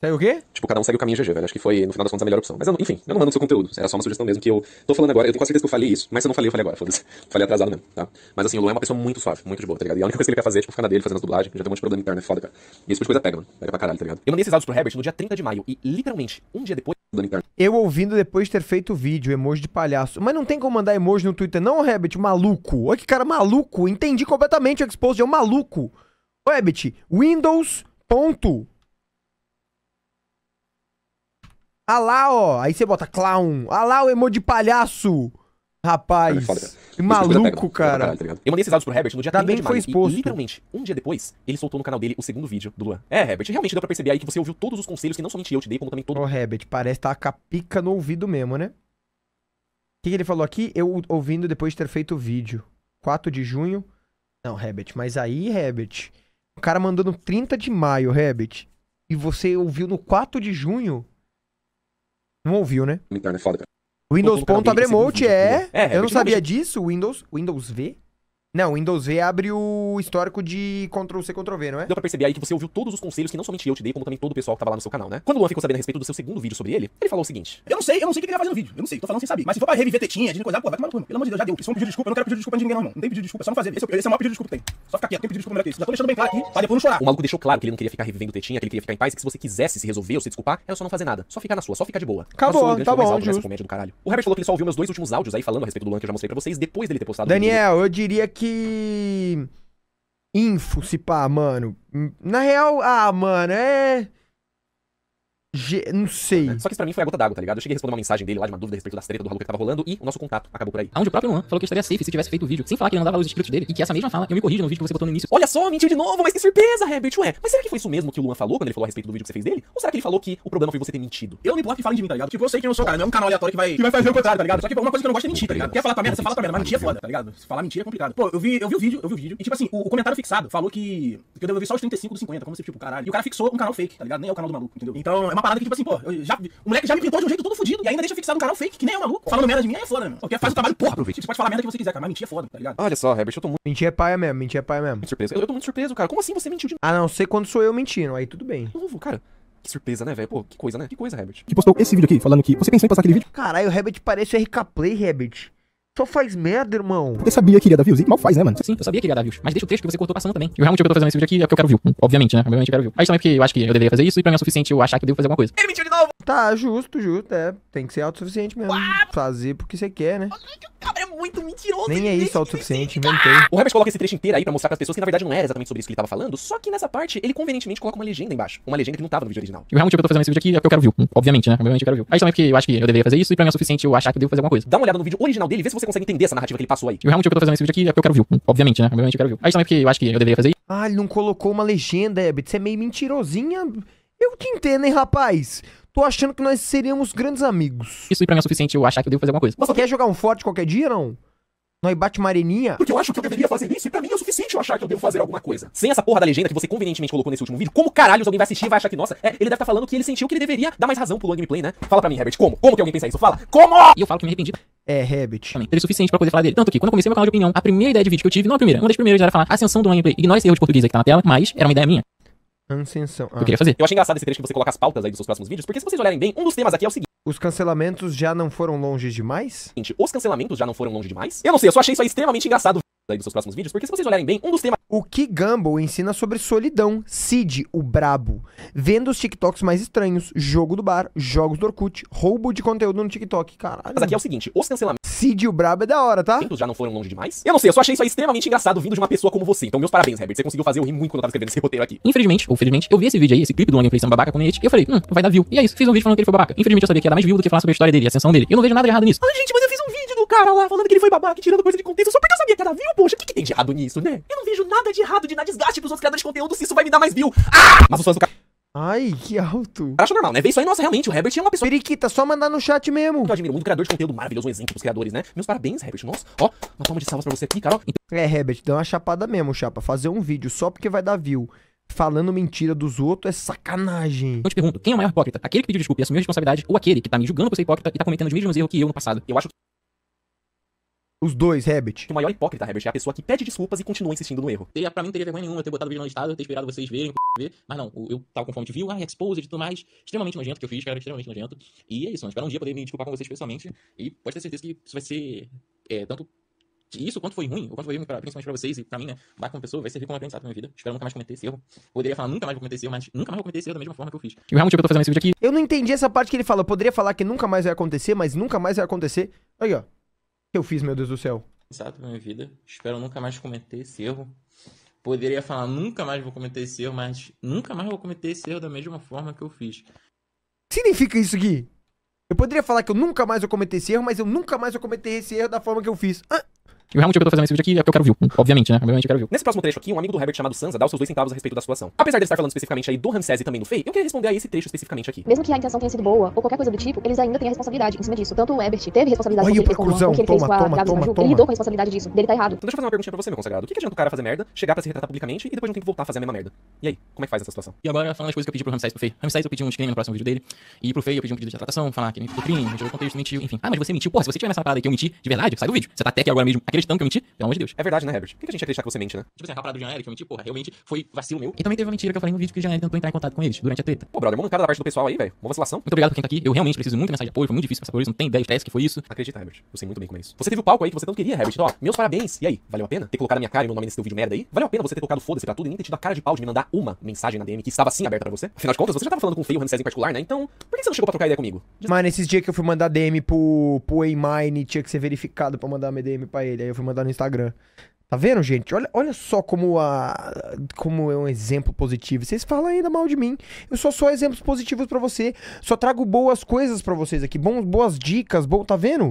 Sabe o quê? Tipo, cada um segue o caminho GG, velho. Acho que foi, no final das contas, a melhor opção. Mas, eu não- enfim, eu não mando seu conteúdo. Era só uma sugestão mesmo que eu tô falando agora. Eu tenho quase certeza que eu falei isso. Mas se eu não falei, eu falei agora. Foda-se. Falei atrasado mesmo, tá? Mas, assim, o Luan é uma pessoa muito suave, muito de boa, tá ligado? E a única coisa que ele quer fazer é, tipo, ficar na dele, fazendo as dublagens. Já tem um monte de problema interno, é foda, cara. E esse tipo de coisa pega, mano. Pega pra caralho, tá ligado? Eu mandei esses áudios pro Herbert no dia 30 de maio. E, literalmente, um dia depois. Eu ouvindo depois de ter feito o vídeo, emoji de palhaço. Mas não tem como mandar emoji no Twitter, não, Herbert? Maluco. Olha que cara maluco. Entendi completamente o Exposed. É um maluco. Ô, Herbert, Windows. Ponto. Ah lá, ó. Aí você bota clown. Ah lá o emoji de palhaço. Rapaz. Que maluco, cara. tá? Eu mandei esses áudios pro Herbert no dia Tá 30 bem de que foi maio. exposto. E, literalmente, um dia depois, ele soltou no canal dele o segundo vídeo do Luan. É, Herbert, realmente deu pra perceber aí que você ouviu todos os conselhos que não somente eu te dei, como também todo Ô, Herbert, parece que tá com a pica no ouvido mesmo, né? O que, que ele falou aqui? Eu ouvindo depois de ter feito o vídeo. 4 de junho. Não, Herbert, mas aí, Herbert. O cara mandou no 30 de maio, Herbert. E você ouviu no 4 de junho? Não ouviu, né? é foda, cara. Windows ponto Abremote, é. vídeo. É, Eu não sabia disso. Windows, Windows V? Não, o Windows V abre o histórico de Ctrl-C, Ctrl-V, não é? Deu pra perceber aí que você ouviu todos os conselhos que não somente eu te dei, como também todo o pessoal que tava lá no seu canal, né? Quando o Luan ficou sabendo a respeito do seu segundo vídeo sobre ele, ele falou o seguinte: Eu não sei, eu não sei o que ele vai fazer no vídeo. Eu não sei, tô falando sem saber. Mas se for pra reviver tetinha, de coisa, pô, vai tomar no cu. Pelo amor de Deus, já deu. Se for um pedido de desculpa, eu não quero pedir desculpa de ninguém, não, irmão. Não tem pedido de desculpa, é só não fazer. Esse, é o- esse é o maior pedido de desculpa que tem. Só ficar quieto, tem pedido de desculpa melhor que isso. Já tô deixando bem claro aqui, pra depois não chorar. O maluco deixou claro que ele não queria ficar revivendo tetinha, que ele queria ficar em paz, e que se você quisesse se resolver ou se desculpar, era só não fazer nada. Só ficar na sua, só ficar de boa. Acabou, tá bom, justo. O Herbert falou que ele só ouviu meus dois últimos áudios aí falando a respeito do Luan que eu já mostrei pra vocês, depois dele ter postado. Daniel, eu diria que. Info, se pá, mano. Na real, ah, mano, é. Ge- Não sei. Só que isso pra mim foi a gota d'água, tá ligado? Eu cheguei a responder uma mensagem dele lá de uma dúvida a respeito das treta do Haluca que tava rolando e o nosso contato acabou por aí. Onde o próprio Luan falou que eu estaria safe se tivesse feito o vídeo, sem falar que ele não dava os scripts dele, e que essa mesma fala eu me corrijo no vídeo que você botou no início. Olha só, mentiu de novo, mas que surpresa, Herbert, ué. Mas será que foi isso mesmo que o Luan falou quando ele falou a respeito do vídeo que você fez dele? Ou será que ele falou que o problema foi você ter mentido? Eu não me importo que falem de mim, tá ligado? Tipo, eu sei quem eu sou, cara. Não é um canal aleatório que vai, que vai fazer o contrário, tá ligado? Só que uma coisa que eu não gosto é mentir, tá ligado? Quer falar tua merda, você fala tua merda, mas mentir é foda, tá ligado? Falar mentira é complicado. Pô, eu vi, eu vi o vídeo, eu vi o vídeo. E tipo assim, o, o comentário fixado falou que, que eu devolvi só os 35 dos 50, como se, tipo, caralho. E o cara fixou um canal fake, tá ligado? Nem é o canal do maluco, entendeu? Então é uma parada que, tipo assim, pô, eu já, o moleque já me pintou de um jeito todo fudido e ainda deixa fixado um canal fake, que nem é o maluco. Falando merda de mim aí é foda, né, mano? Porque faz o trabalho, porra, aproveita. Você pode falar merda que você quiser, cara, mas mentir é foda, tá ligado? Olha só, Herbert, eu tô muito Mentir é paia mesmo, mentir é paia mesmo. surpreso. Eu, eu tô muito surpreso, cara. Como assim você mentiu de A não ser quando sou eu mentindo, aí tudo bem. novo, cara? Que surpresa, né, velho? Pô, que coisa, né? Que coisa, Herbert. Que postou esse vídeo aqui, falando que você pensou em postar aquele vídeo Caralho, o Herbert parece o RK Play, Herbert. Só faz merda, irmão. porque sabia que iria dar views. E mal faz, né, mano? Sim, eu sabia que ia dar views, mas deixa o trecho que você cortou passando também. E realmente o que eu tô fazendo esse vídeo aqui é porque eu quero view. Obviamente, né? Obviamente eu quero view. Mas também porque eu acho que eu deveria fazer isso e pra mim é suficiente eu achar que eu devo fazer alguma coisa. Ele mentiu de novo! Tá, justo, justo, é. Tem que ser autossuficiente mesmo. Fazer porque você quer, né? Cara, é muito mentiroso. Nem é isso autossuficiente, inventei. O Herbert coloca esse trecho inteiro aí pra mostrar pras pessoas que na verdade não era exatamente sobre isso que ele tava falando, só que nessa parte ele convenientemente coloca uma legenda embaixo. Uma legenda que não tava no vídeo original. E realmente o que eu tô fazendo esse vídeo aqui é porque eu quero view. Obviamente, né? Obviamente eu quero view. Mas também porque eu acho que eu deveria fazer isso e pra mim é suficiente eu achar que eu devo fazer alguma coisa. Dá uma olhada no vídeo original dele, vê se você consegue entender essa narrativa que ele passou aí. E realmente o que eu tô fazendo esse vídeo aqui é porque eu quero view. Obviamente, né? Obviamente eu quero view. Mas também porque eu acho que eu deveria fazer Ah, ele não colocou uma legenda, Herbert. Você é meio mentirosinha. Eu te entendo, hein, rapaz? Tô achando que nós seríamos grandes amigos. isso e pra mim é suficiente eu achar que eu devo fazer alguma coisa. Você quer jogar um forte qualquer dia, não? Nós bate uma areninha? Porque eu acho que eu deveria fazer isso e pra mim é o suficiente eu achar que eu devo fazer alguma coisa. Sem essa porra da legenda que você convenientemente colocou nesse último vídeo, como caralho alguém vai assistir e vai achar que, nossa, é, ele deve estar falando que ele sentiu que ele deveria dar mais razão pro Luan Gameplay, né? Fala pra mim, Herbert, como? Como que alguém pensa isso? Fala, como? E eu falo que me arrependi É, Herbert. também. Seria suficiente pra poder falar dele. Tanto que, quando eu comecei meu canal de opinião, a primeira ideia de vídeo que eu tive, não a primeira, uma das primeiras era falar ascensão do gameplay. Ignora esse erro de português aí que tá na tela, mas era uma ideia minha. Ascensão. que Ah. Eu queria fazer. Eu achei engraçado esse trecho que você coloca as pautas aí dos seus próximos vídeos, porque se vocês olharem bem, um dos temas aqui é o seguinte. Os cancelamentos já não foram longe demais? Os cancelamentos já não foram longe demais? Eu não sei, eu só achei isso aí extremamente engraçado aí dos seus próximos vídeos, porque se vocês olharem bem, um dos temas O que Gumball ensina sobre solidão? Cid, o brabo. Vendo os TikToks mais estranhos. Jogo do bar, jogos do Orkut, roubo de conteúdo no TikTok. Caralho. aqui é o seguinte, os cancelamentos Cid, o brabo é da hora, tá? já não foram longe demais? Eu não sei, eu só achei isso aí extremamente engraçado vindo de uma pessoa como você. Então, meus parabéns, Herbert, você conseguiu fazer eu rir muito quando eu tava escrevendo esse roteiro aqui. Infelizmente, ou felizmente, eu vi esse vídeo aí, esse clipe do Long Gameplay sendo babaca com o Nate, e eu falei, hum, vai dar view. E é isso, fiz um vídeo falando que ele foi babaca. Infelizmente eu sabia que ia dar mais view do que falar sobre a história dele, a ascensão dele. Eu não vejo nada de errado nisso. Ai, gente, mas eu fiz um vídeo cara lá falando que ele foi babaca, e tirando coisa de contexto só porque eu sabia que era view, poxa, o que, que tem de errado nisso, né? Eu não vejo nada de errado de dar desgaste pros outros criadores de conteúdo se isso vai me dar mais view. Ah! Mas os fãs do cara Ai, que alto. acham normal, né? Vê isso aí, nossa, realmente, o Herbert é uma pessoa Periquita, só mandar no chat mesmo. que eu admiro muito, criador de conteúdo maravilhoso, um exemplo pros criadores, né? Meus parabéns, Herbert, nossa. Ó, uma palma de salvas pra você aqui, Carol. É, Herbert, dá uma chapada mesmo, chapa. Fazer um vídeo só porque vai dar view. Falando mentira dos outros é sacanagem. Então eu te pergunto, quem é o maior hipócrita? Aquele que pediu desculpa e assumiu a responsabilidade, ou aquele que tá me julgando por ser hipócrita e tá cometendo os mesmos erros que eu no passado? Eu acho Os dois, que o maior hipócrita, Herbert, é a pessoa que pede desculpas e continua insistindo no erro. Teria, pra mim, não teria vergonha nenhuma eu ter botado o vídeo no estado, ter esperado vocês verem, ver. Mas não, o- eu tava com fome de view, ah, exposed e tudo mais. Extremamente nojento que eu fiz, cara, extremamente nojento. E é isso, mano. Espero um dia poder me desculpar com vocês pessoalmente. E pode ter certeza que isso vai ser. É, tanto. Isso, quanto foi ruim, o quanto foi ruim, pra, principalmente pra vocês e pra mim, né? Bar como pessoa, vai servir como aprendizado pra minha vida. Espero nunca mais cometer esse erro. Poderia falar nunca mais vou cometer esse erro, mas nunca mais vou cometer esse erro da mesma forma que eu fiz. E realmente o que eu tô fazendo esse vídeo aqui Eu não entendi essa parte que ele fala. Eu poderia falar que nunca mais vai acontecer, mas nunca mais vai acontecer. Aí, ó. Que eu fiz, meu Deus do céu? Exato minha vida. Espero nunca mais cometer esse erro. Poderia falar nunca mais vou cometer esse erro, mas nunca mais vou cometer esse erro da mesma forma que eu fiz. Significa isso aqui? Eu poderia falar que eu nunca mais vou cometer esse erro, mas eu nunca mais vou cometer esse erro da forma que eu fiz. Ah, E realmente o que eu tô fazendo esse vídeo aqui é porque eu quero view. Obviamente, né? Obviamente eu quero view. Nesse próximo trecho aqui, um amigo do Herbert chamado Sansa dá os seus dois centavos a respeito da situação. Apesar de estar falando especificamente aí do Ramsés e também do Fei, eu queria responder a esse trecho especificamente aqui. Mesmo que a intenção tenha sido boa, ou qualquer coisa do tipo, eles ainda têm a responsabilidade em cima disso. Tanto o Ebert teve responsabilidade Olha com o que ele fez com Toma, com a toma, Gabi toma, Maju. toma. Ele lidou com a responsabilidade disso. Dele tá errado. Então deixa eu fazer uma perguntinha pra você, meu consagrado. O que, que adianta o cara fazer merda, chegar pra se retratar publicamente e depois não tem que voltar a fazer a mesma merda? E aí, como é que faz essa situação? E agora, falando as coisas que eu pedi pro Ramsés e pro Fei. Ramsés eu pedi um disclaimer no próximo vídeo dele. E pro Fei eu pedi um pedido de retratação, falar que me crime, contexto, mentiu, enfim. Ah, mas você mentiu. Porra, se você tiver nessa parada que eu menti de verdade, sai do vídeo. Você tá até aqui agora mesmo, aquele acreditando que eu menti? Pelo amor de Deus. É verdade, né, Herbert? Por que a gente acredita que você mente, né? Tipo assim, aquela parada do Jean Eric, eu menti, porra, realmente foi vacilo meu. E também teve uma mentira que eu falei no vídeo que o Jean tentou entrar em contato com eles durante a treta. Pô, brother, manda cara da parte do pessoal aí, velho. Uma vacilação. Muito obrigado por quem tá aqui. Eu realmente preciso muito de mensagem de apoio. Foi muito difícil passar por isso. Não tem ideia de estresse que foi isso. Acredita, Herbert. Eu sei muito bem como é isso. Você teve o palco aí que você não queria, Herbert. Então, ó, meus parabéns. E aí, valeu a pena ter colocado a minha cara e meu nome nesse teu vídeo merda aí? Valeu a pena você ter tocado foda-se pra tudo e nem ter tido a cara de pau de me mandar uma mensagem na DM que estava assim aberta pra você? Afinal de contas, você já tava falando com o Feio Ramsés em particular, né? Então, por que você não chegou pra trocar ideia comigo? Mano, esses dias que eu fui mandar DM pro, pro A-Mine, tinha que ser verificado pra mandar minha DM pra ele. Eu fui mandar no Instagram. Tá vendo, gente? Olha, olha só como, a, como é um exemplo positivo. Vocês falam ainda mal de mim. Eu só sou exemplos positivos pra você. Só trago boas coisas pra vocês aqui. Bom, boas dicas. Bom, tá vendo?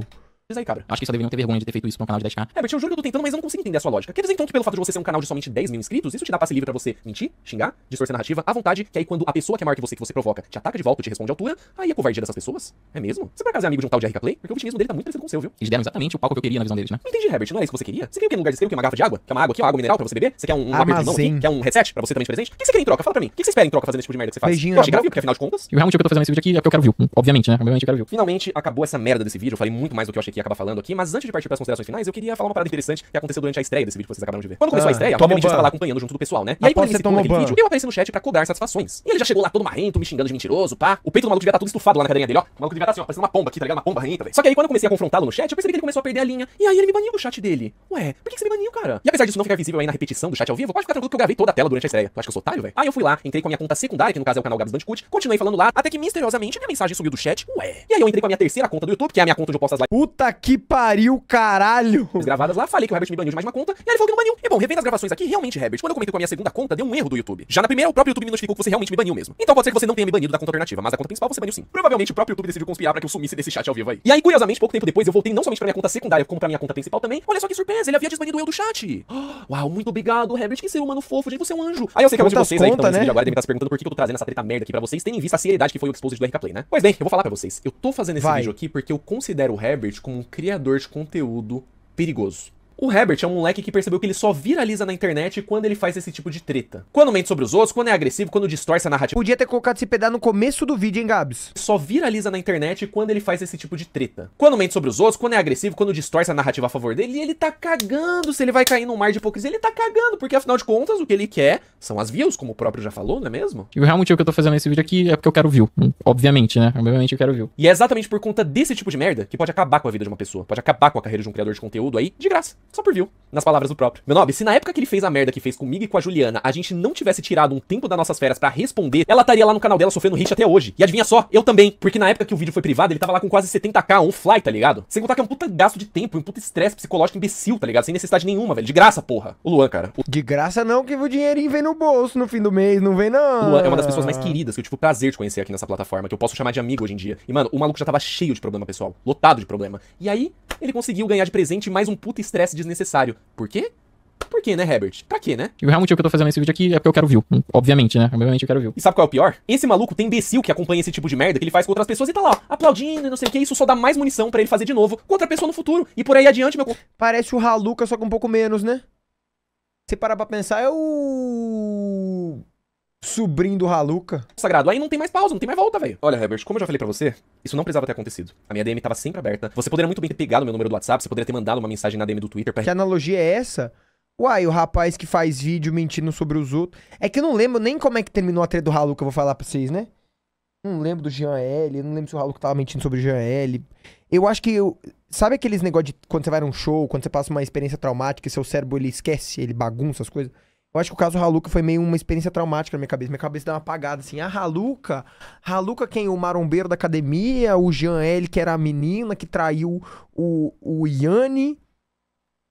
Diz aí, cara. Acho que só deveriam ter vergonha de ter feito isso pra um canal de 10k. Herbert, eu juro que eu tô tentando, mas eu não consigo entender a sua lógica. Quer dizer então que pelo fato de você ser um canal de somente 10 mil inscritos, isso te dá passe livre pra você mentir, xingar, distorcer narrativa, à vontade, que aí quando a pessoa que é maior que você, que você provoca, te ataca de volta, te responde à altura, aí é covardia dessas pessoas? É mesmo? Você por acaso é amigo de um tal de RK Play? Porque o vitimismo dele tá muito parecido com o seu, viu? Eles deram exatamente o palco que eu queria na visão deles, né? Não entendi, Herbert, não é isso que você queria? Você queria o que no lugar de? Quer uma garrafa de água? Quer uma água aqui, uma água mineral pra você beber? Você quer um, um aperto de mão aqui? Quer um reset pra você também de presente? O que você quer em troca? Fala pra mim. O que você espera em troca fazendo esse tipo de merda que você faz? Beijinho eu achei grave, porque afinal de contas, E o real motivo que eu tô fazendo esse vídeo aqui é porque eu quero view. Obviamente, né? Obviamente eu quero view. Finalmente acabou essa merda desse vídeo. Eu falei muito mais do que eu achei que ia acabar falando aqui, mas antes de partir para as considerações finais, eu queria falar uma parada interessante que aconteceu durante a estreia desse vídeo que vocês acabaram de ver. Quando começou Ah, a estreia, obviamente eu ban. estava lá acompanhando junto do pessoal, né? E aí Aposto quando ele citou naquele ban. vídeo, eu apareci no chat pra cobrar satisfações. E ele já chegou lá todo marrento, me xingando de mentiroso, pá. O peito do maluco devia estar todo estufado lá na cadeirinha dele, ó. O maluco devia estar assim, ó, parecendo uma pomba aqui, tá ligado? Uma pomba renta, velho. Só que aí quando eu comecei a confrontá-lo no chat, eu percebi que ele começou a perder a linha. E aí ele me baniu do chat dele. Ué, por que que você me baniu, cara? E apesar disso não ficar visível aí na repetição do chat ao vivo, pode ficar tranquilo que eu gravei toda a tela durante a estreia. Tu acha que eu sou otário, velho? Aí eu fui lá, entrei com a minha conta secundária, que no caso é o canal Gabs Bandicoot, continuei falando lá, até que misteriosamente minha mensagem sumiu do chat. Ué. E aí eu entrei com a minha terceira conta do YouTube, que é a minha conta onde eu posto as lives Puta que pariu, caralho! gravadas lá, falei que o Herbert me baniu de mais uma conta, e aí ele falou que não baniu. E bom, revendo as gravações aqui, realmente, Herbert, quando eu comentei com a minha segunda conta, deu um erro do YouTube. Já na primeira, o próprio YouTube me notificou que você realmente me baniu mesmo. Então pode ser que você não tenha me banido da conta alternativa, mas da conta principal você baniu sim. Provavelmente o próprio YouTube decidiu conspirar pra que eu sumisse desse chat ao vivo aí. E aí, curiosamente, pouco tempo depois, eu voltei não somente pra minha conta secundária, como pra minha conta principal também. Olha só que surpresa, ele havia desbanido eu do chat. Uau, muito obrigado, Herbert, que ser humano fofo, gente, você é um anjo. Aí eu sei que alguns de vocês aí que estão nesse né? vídeo agora devem estar se perguntando por que eu tô trazendo essa treta merda aqui pra vocês, tendo em vista a seriedade que foi o exposed do RK Play, né? Pois bem, eu vou falar pra vocês. Eu tô fazendo esse Vai. vídeo aqui porque eu considero o Herbert como um criador de conteúdo perigoso. O Herbert é um moleque que percebeu que ele só viraliza na internet quando ele faz esse tipo de treta. Quando mente sobre os outros, quando é agressivo, quando distorce a narrativa. Podia ter colocado esse pedaço no começo do vídeo, hein, Gabs? Só viraliza na internet quando ele faz esse tipo de treta. Quando mente sobre os outros, quando é agressivo, quando distorce a narrativa a favor dele, e ele tá cagando se ele vai cair num mar de hipocrisia. Ele tá cagando, porque afinal de contas, o que ele quer são as views, como o próprio já falou, não é mesmo? E o real motivo que eu tô fazendo esse vídeo aqui é porque eu quero view. Obviamente, né? Obviamente eu quero view. E é exatamente por conta desse tipo de merda que pode acabar com a vida de uma pessoa. Pode acabar com a carreira de um criador de conteúdo aí, de graça. Só por view. Nas palavras do próprio. Meu nobre, se na época que ele fez a merda que fez comigo e com a Juliana, a gente não tivesse tirado um tempo das nossas férias pra responder, ela estaria lá no canal dela sofrendo hit até hoje. E adivinha só, eu também. Porque na época que o vídeo foi privado, ele tava lá com quase 70k on fly, tá ligado? Sem contar que é um puta gasto de tempo, um puta estresse psicológico imbecil, tá ligado? Sem necessidade nenhuma, velho. De graça, porra. O Luan, cara. O De graça não, que o dinheirinho vem no bolso no fim do mês, não vem não. Luan é uma das pessoas mais queridas que eu tive o prazer de conhecer aqui nessa plataforma, que eu posso chamar de amigo hoje em dia. E, mano, o maluco já tava cheio de problema pessoal, lotado de problema. E aí, ele conseguiu ganhar de presente mais um puta estresse desnecessário. Por quê? Por quê, né, Herbert? Pra quê, né? E o real motivo que eu tô fazendo esse vídeo aqui é porque eu quero view. Obviamente, né? Obviamente eu quero view. E sabe qual é o pior? Esse maluco tem imbecil que acompanha esse tipo de merda que ele faz com outras pessoas e tá lá, ó, aplaudindo e não sei o que. Isso só dá mais munição pra ele fazer de novo com outra pessoa no futuro. E por aí adiante, meu. Parece o Haluca, só que um pouco menos, né? Se parar pra pensar, é o. Sobrinho do Haluca. Sagrado, aí não tem mais pausa, não tem mais volta, velho. Olha, Herbert, como eu já falei pra você, isso não precisava ter acontecido. A minha DM tava sempre aberta. Você poderia muito bem ter pegado meu número do WhatsApp, você poderia ter mandado uma mensagem na DM do Twitter pra Que analogia é essa? Uai, o rapaz que faz vídeo mentindo sobre os outros. É que eu não lembro nem como é que terminou a treta do Haluca, eu vou falar pra vocês, né? Não lembro do Jean L, não lembro se o Haluca tava mentindo sobre o Jean L. Eu acho que eu. Sabe aqueles negócios de quando você vai num show, quando você passa uma experiência traumática e seu cérebro ele esquece, ele bagunça as coisas? Eu acho que o caso do Haluca foi meio uma experiência traumática na minha cabeça. Minha cabeça deu uma apagada assim. Ah, Haluca? Haluca quem? O marombeiro da academia, o Jean L, que era a menina que traiu o, o Yanni,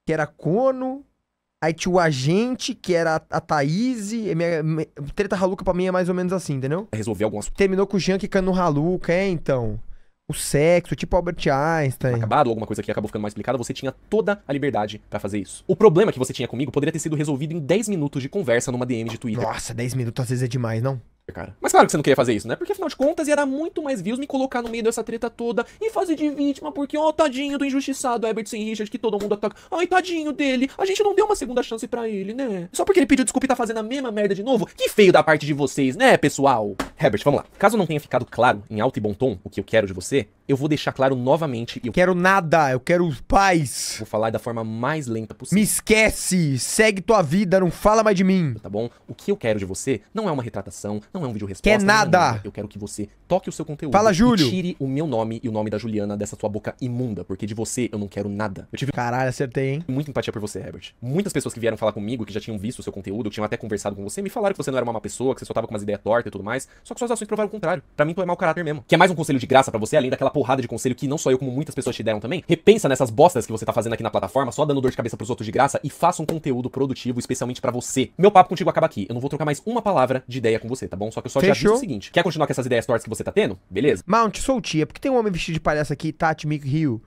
que era Cono. Aí tinha o agente, que era a, a Thaís. E minha, minha- treta Haluca pra mim é mais ou menos assim, entendeu? resolver algumas Terminou com o Jean quicando no Haluca, é então. O sexo, tipo Albert Einstein. acabado, alguma coisa que acabou ficando mais explicada, você tinha toda a liberdade pra fazer isso. O problema que você tinha comigo poderia ter sido resolvido em 10 minutos de conversa numa DM de Twitter. Nossa, 10 minutos às vezes é demais, não? Cara. Mas claro que você não queria fazer isso, né? Porque afinal de contas ia dar muito mais views me colocar no meio dessa treta toda e fazer de vítima, porque, ó, tadinho do injustiçado Herbert sem Richard, que todo mundo ataca. Ai, tadinho dele. A gente não deu uma segunda chance pra ele, né? Só porque ele pediu desculpa e tá fazendo a mesma merda de novo. Que feio da parte de vocês, né, pessoal? Herbert, vamos lá. Caso não tenha ficado claro, em alto e bom tom, o que eu quero de você, Eu vou deixar claro novamente e eu Quero nada, eu quero paz. vou falar da forma mais lenta possível. Me esquece, segue tua vida, não fala mais de mim. Tá bom? O que eu quero de você não é uma retratação, não é um vídeo resposta. Quer não é nada. Eu quero que você toque o seu conteúdo. Fala, Júlio. Tire o meu nome e o nome da Juliana dessa sua boca imunda, porque de você eu não quero nada. Eu tive Caralho, acertei, hein? muita empatia por você, Herbert. Muitas pessoas que vieram falar comigo, que já tinham visto o seu conteúdo, que tinham até conversado com você, me falaram que você não era uma má pessoa, que você só tava com umas ideias tortas e tudo mais. Só que suas ações provaram o contrário. Pra mim, tu é mau caráter mesmo. Que é mais um conselho de graça pra você, além daquela porrada de conselho que não só eu, como muitas pessoas te deram também. Repensa nessas bostas que você tá fazendo aqui na plataforma, só dando dor de cabeça pros outros de graça e faça um conteúdo produtivo especialmente pra você. Meu papo contigo acaba aqui. Eu não vou trocar mais uma palavra de ideia com você, tá bom? Só que eu só te Fechou. aviso o seguinte: quer continuar com essas ideias tortas que você tá tendo? Beleza? Mount, sou tia. Porque tem um homem vestido de palhaço aqui, Tati, Mick Rio.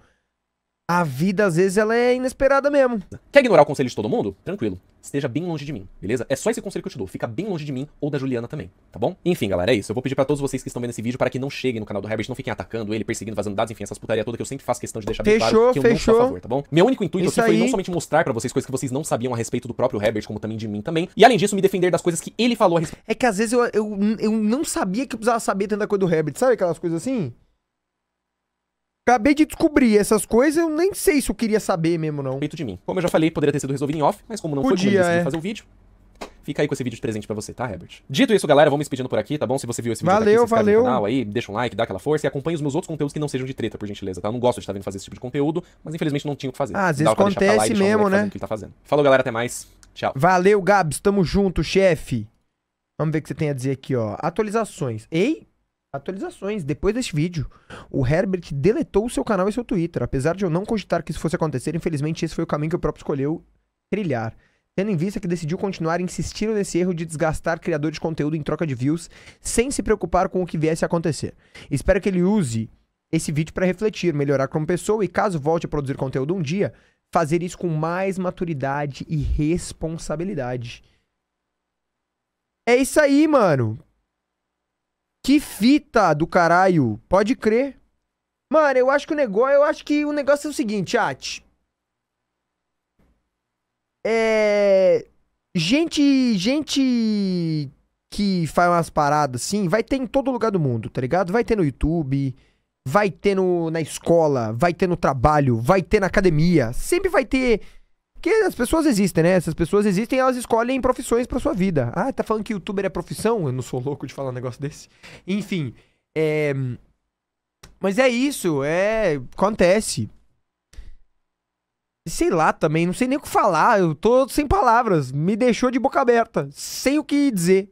A vida, às vezes, ela é inesperada mesmo. Quer ignorar o conselho de todo mundo? Tranquilo. Esteja bem longe de mim, beleza? É só esse conselho que eu te dou. Fica bem longe de mim ou da Juliana também, tá bom? Enfim, galera, é isso. Eu vou pedir pra todos vocês que estão vendo esse vídeo para que não cheguem no canal do Herbert, não fiquem atacando ele, perseguindo, vazando dados, enfim, essas putaria toda que eu sempre faço questão de deixar bem Fechou, claro que eu não sou fechou. a favor, tá bom? Meu único intuito Isso aqui foi aí. não somente mostrar pra vocês coisas que vocês não sabiam a respeito do próprio Herbert, como também de mim também. E além disso, me defender das coisas que ele falou a respeito É que às vezes eu, eu, eu não sabia que eu precisava saber tanta coisa do Herbert. Sabe aquelas coisas assim? Acabei de descobrir essas coisas, eu nem sei se eu queria saber mesmo, não. de mim. Como eu já falei, poderia ter sido resolvido em off, mas como não foi como Podia, ele decidiu é. fazer o vídeo, Fica aí com esse vídeo de presente pra você, tá, Herbert? Dito isso, galera, vamos me despedindo por aqui, tá bom? Se você viu esse vídeo Valeu, aqui, valeu. no canal aí, deixa um like, dá aquela força e acompanha os meus outros conteúdos que não sejam de treta, por gentileza, tá? Eu não gosto de estar vendo fazer esse tipo de conteúdo, mas infelizmente não tinha o que fazer. Ah, às vezes pra pra acontece mesmo, né? o que ele tá fazendo. Falou, galera, até mais. Tchau. Valeu, Gabs. Tamo junto, chefe. Vamos ver o que você tem a dizer aqui, ó. Atualizações. Ei, atualizações. Depois deste vídeo, o Herbert deletou o seu canal e seu Twitter. Apesar de eu não cogitar que isso fosse acontecer, infelizmente esse foi o caminho que o próprio escolheu trilhar. Tendo em vista que decidiu continuar insistindo nesse erro de desgastar criadores de conteúdo em troca de views, sem se preocupar com o que viesse a acontecer. Espero que ele use esse vídeo para refletir, melhorar como pessoa e, caso volte a produzir conteúdo um dia, fazer isso com mais maturidade e responsabilidade. É isso aí, mano. Que fita do caralho. Pode crer. Mano, eu acho que o negócio, eu acho que o negócio é o seguinte, chat. É gente, gente que faz umas paradas assim, vai ter em todo lugar do mundo, tá ligado? Vai ter no YouTube, vai ter no, na escola, vai ter no trabalho, vai ter na academia, sempre vai ter. Porque as pessoas existem, né? Essas pessoas existem, elas escolhem profissões pra sua vida. Ah, tá falando que youtuber é profissão? Eu não sou louco de falar um negócio desse. Enfim, é. Mas é isso, é. Acontece. Sei lá também, não sei nem o que falar. Eu tô sem palavras. Me deixou de boca aberta. Sem o que dizer.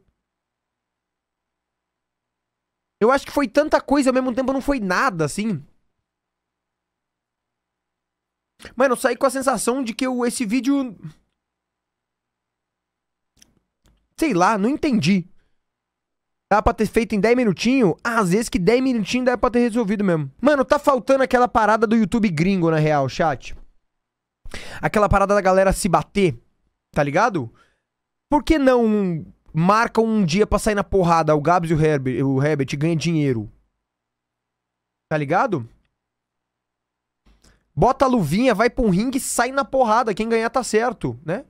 Eu acho que foi tanta coisa ao mesmo tempo, não foi nada, assim. Mano, eu saí com a sensação de que eu, esse vídeo. Sei lá, não entendi. Dá pra ter feito em 10 minutinhos? Às vezes que 10 minutinhos dá pra ter resolvido mesmo. Mano, tá faltando aquela parada do YouTube gringo, na real, chat. Aquela parada da galera se bater, tá ligado? Por que não marcam um dia pra sair na porrada o Gabs e o Herbert, o Herbert ganha dinheiro? Tá ligado? Bota a luvinha, vai pra um ringue e sai na porrada. Quem ganhar tá certo, né?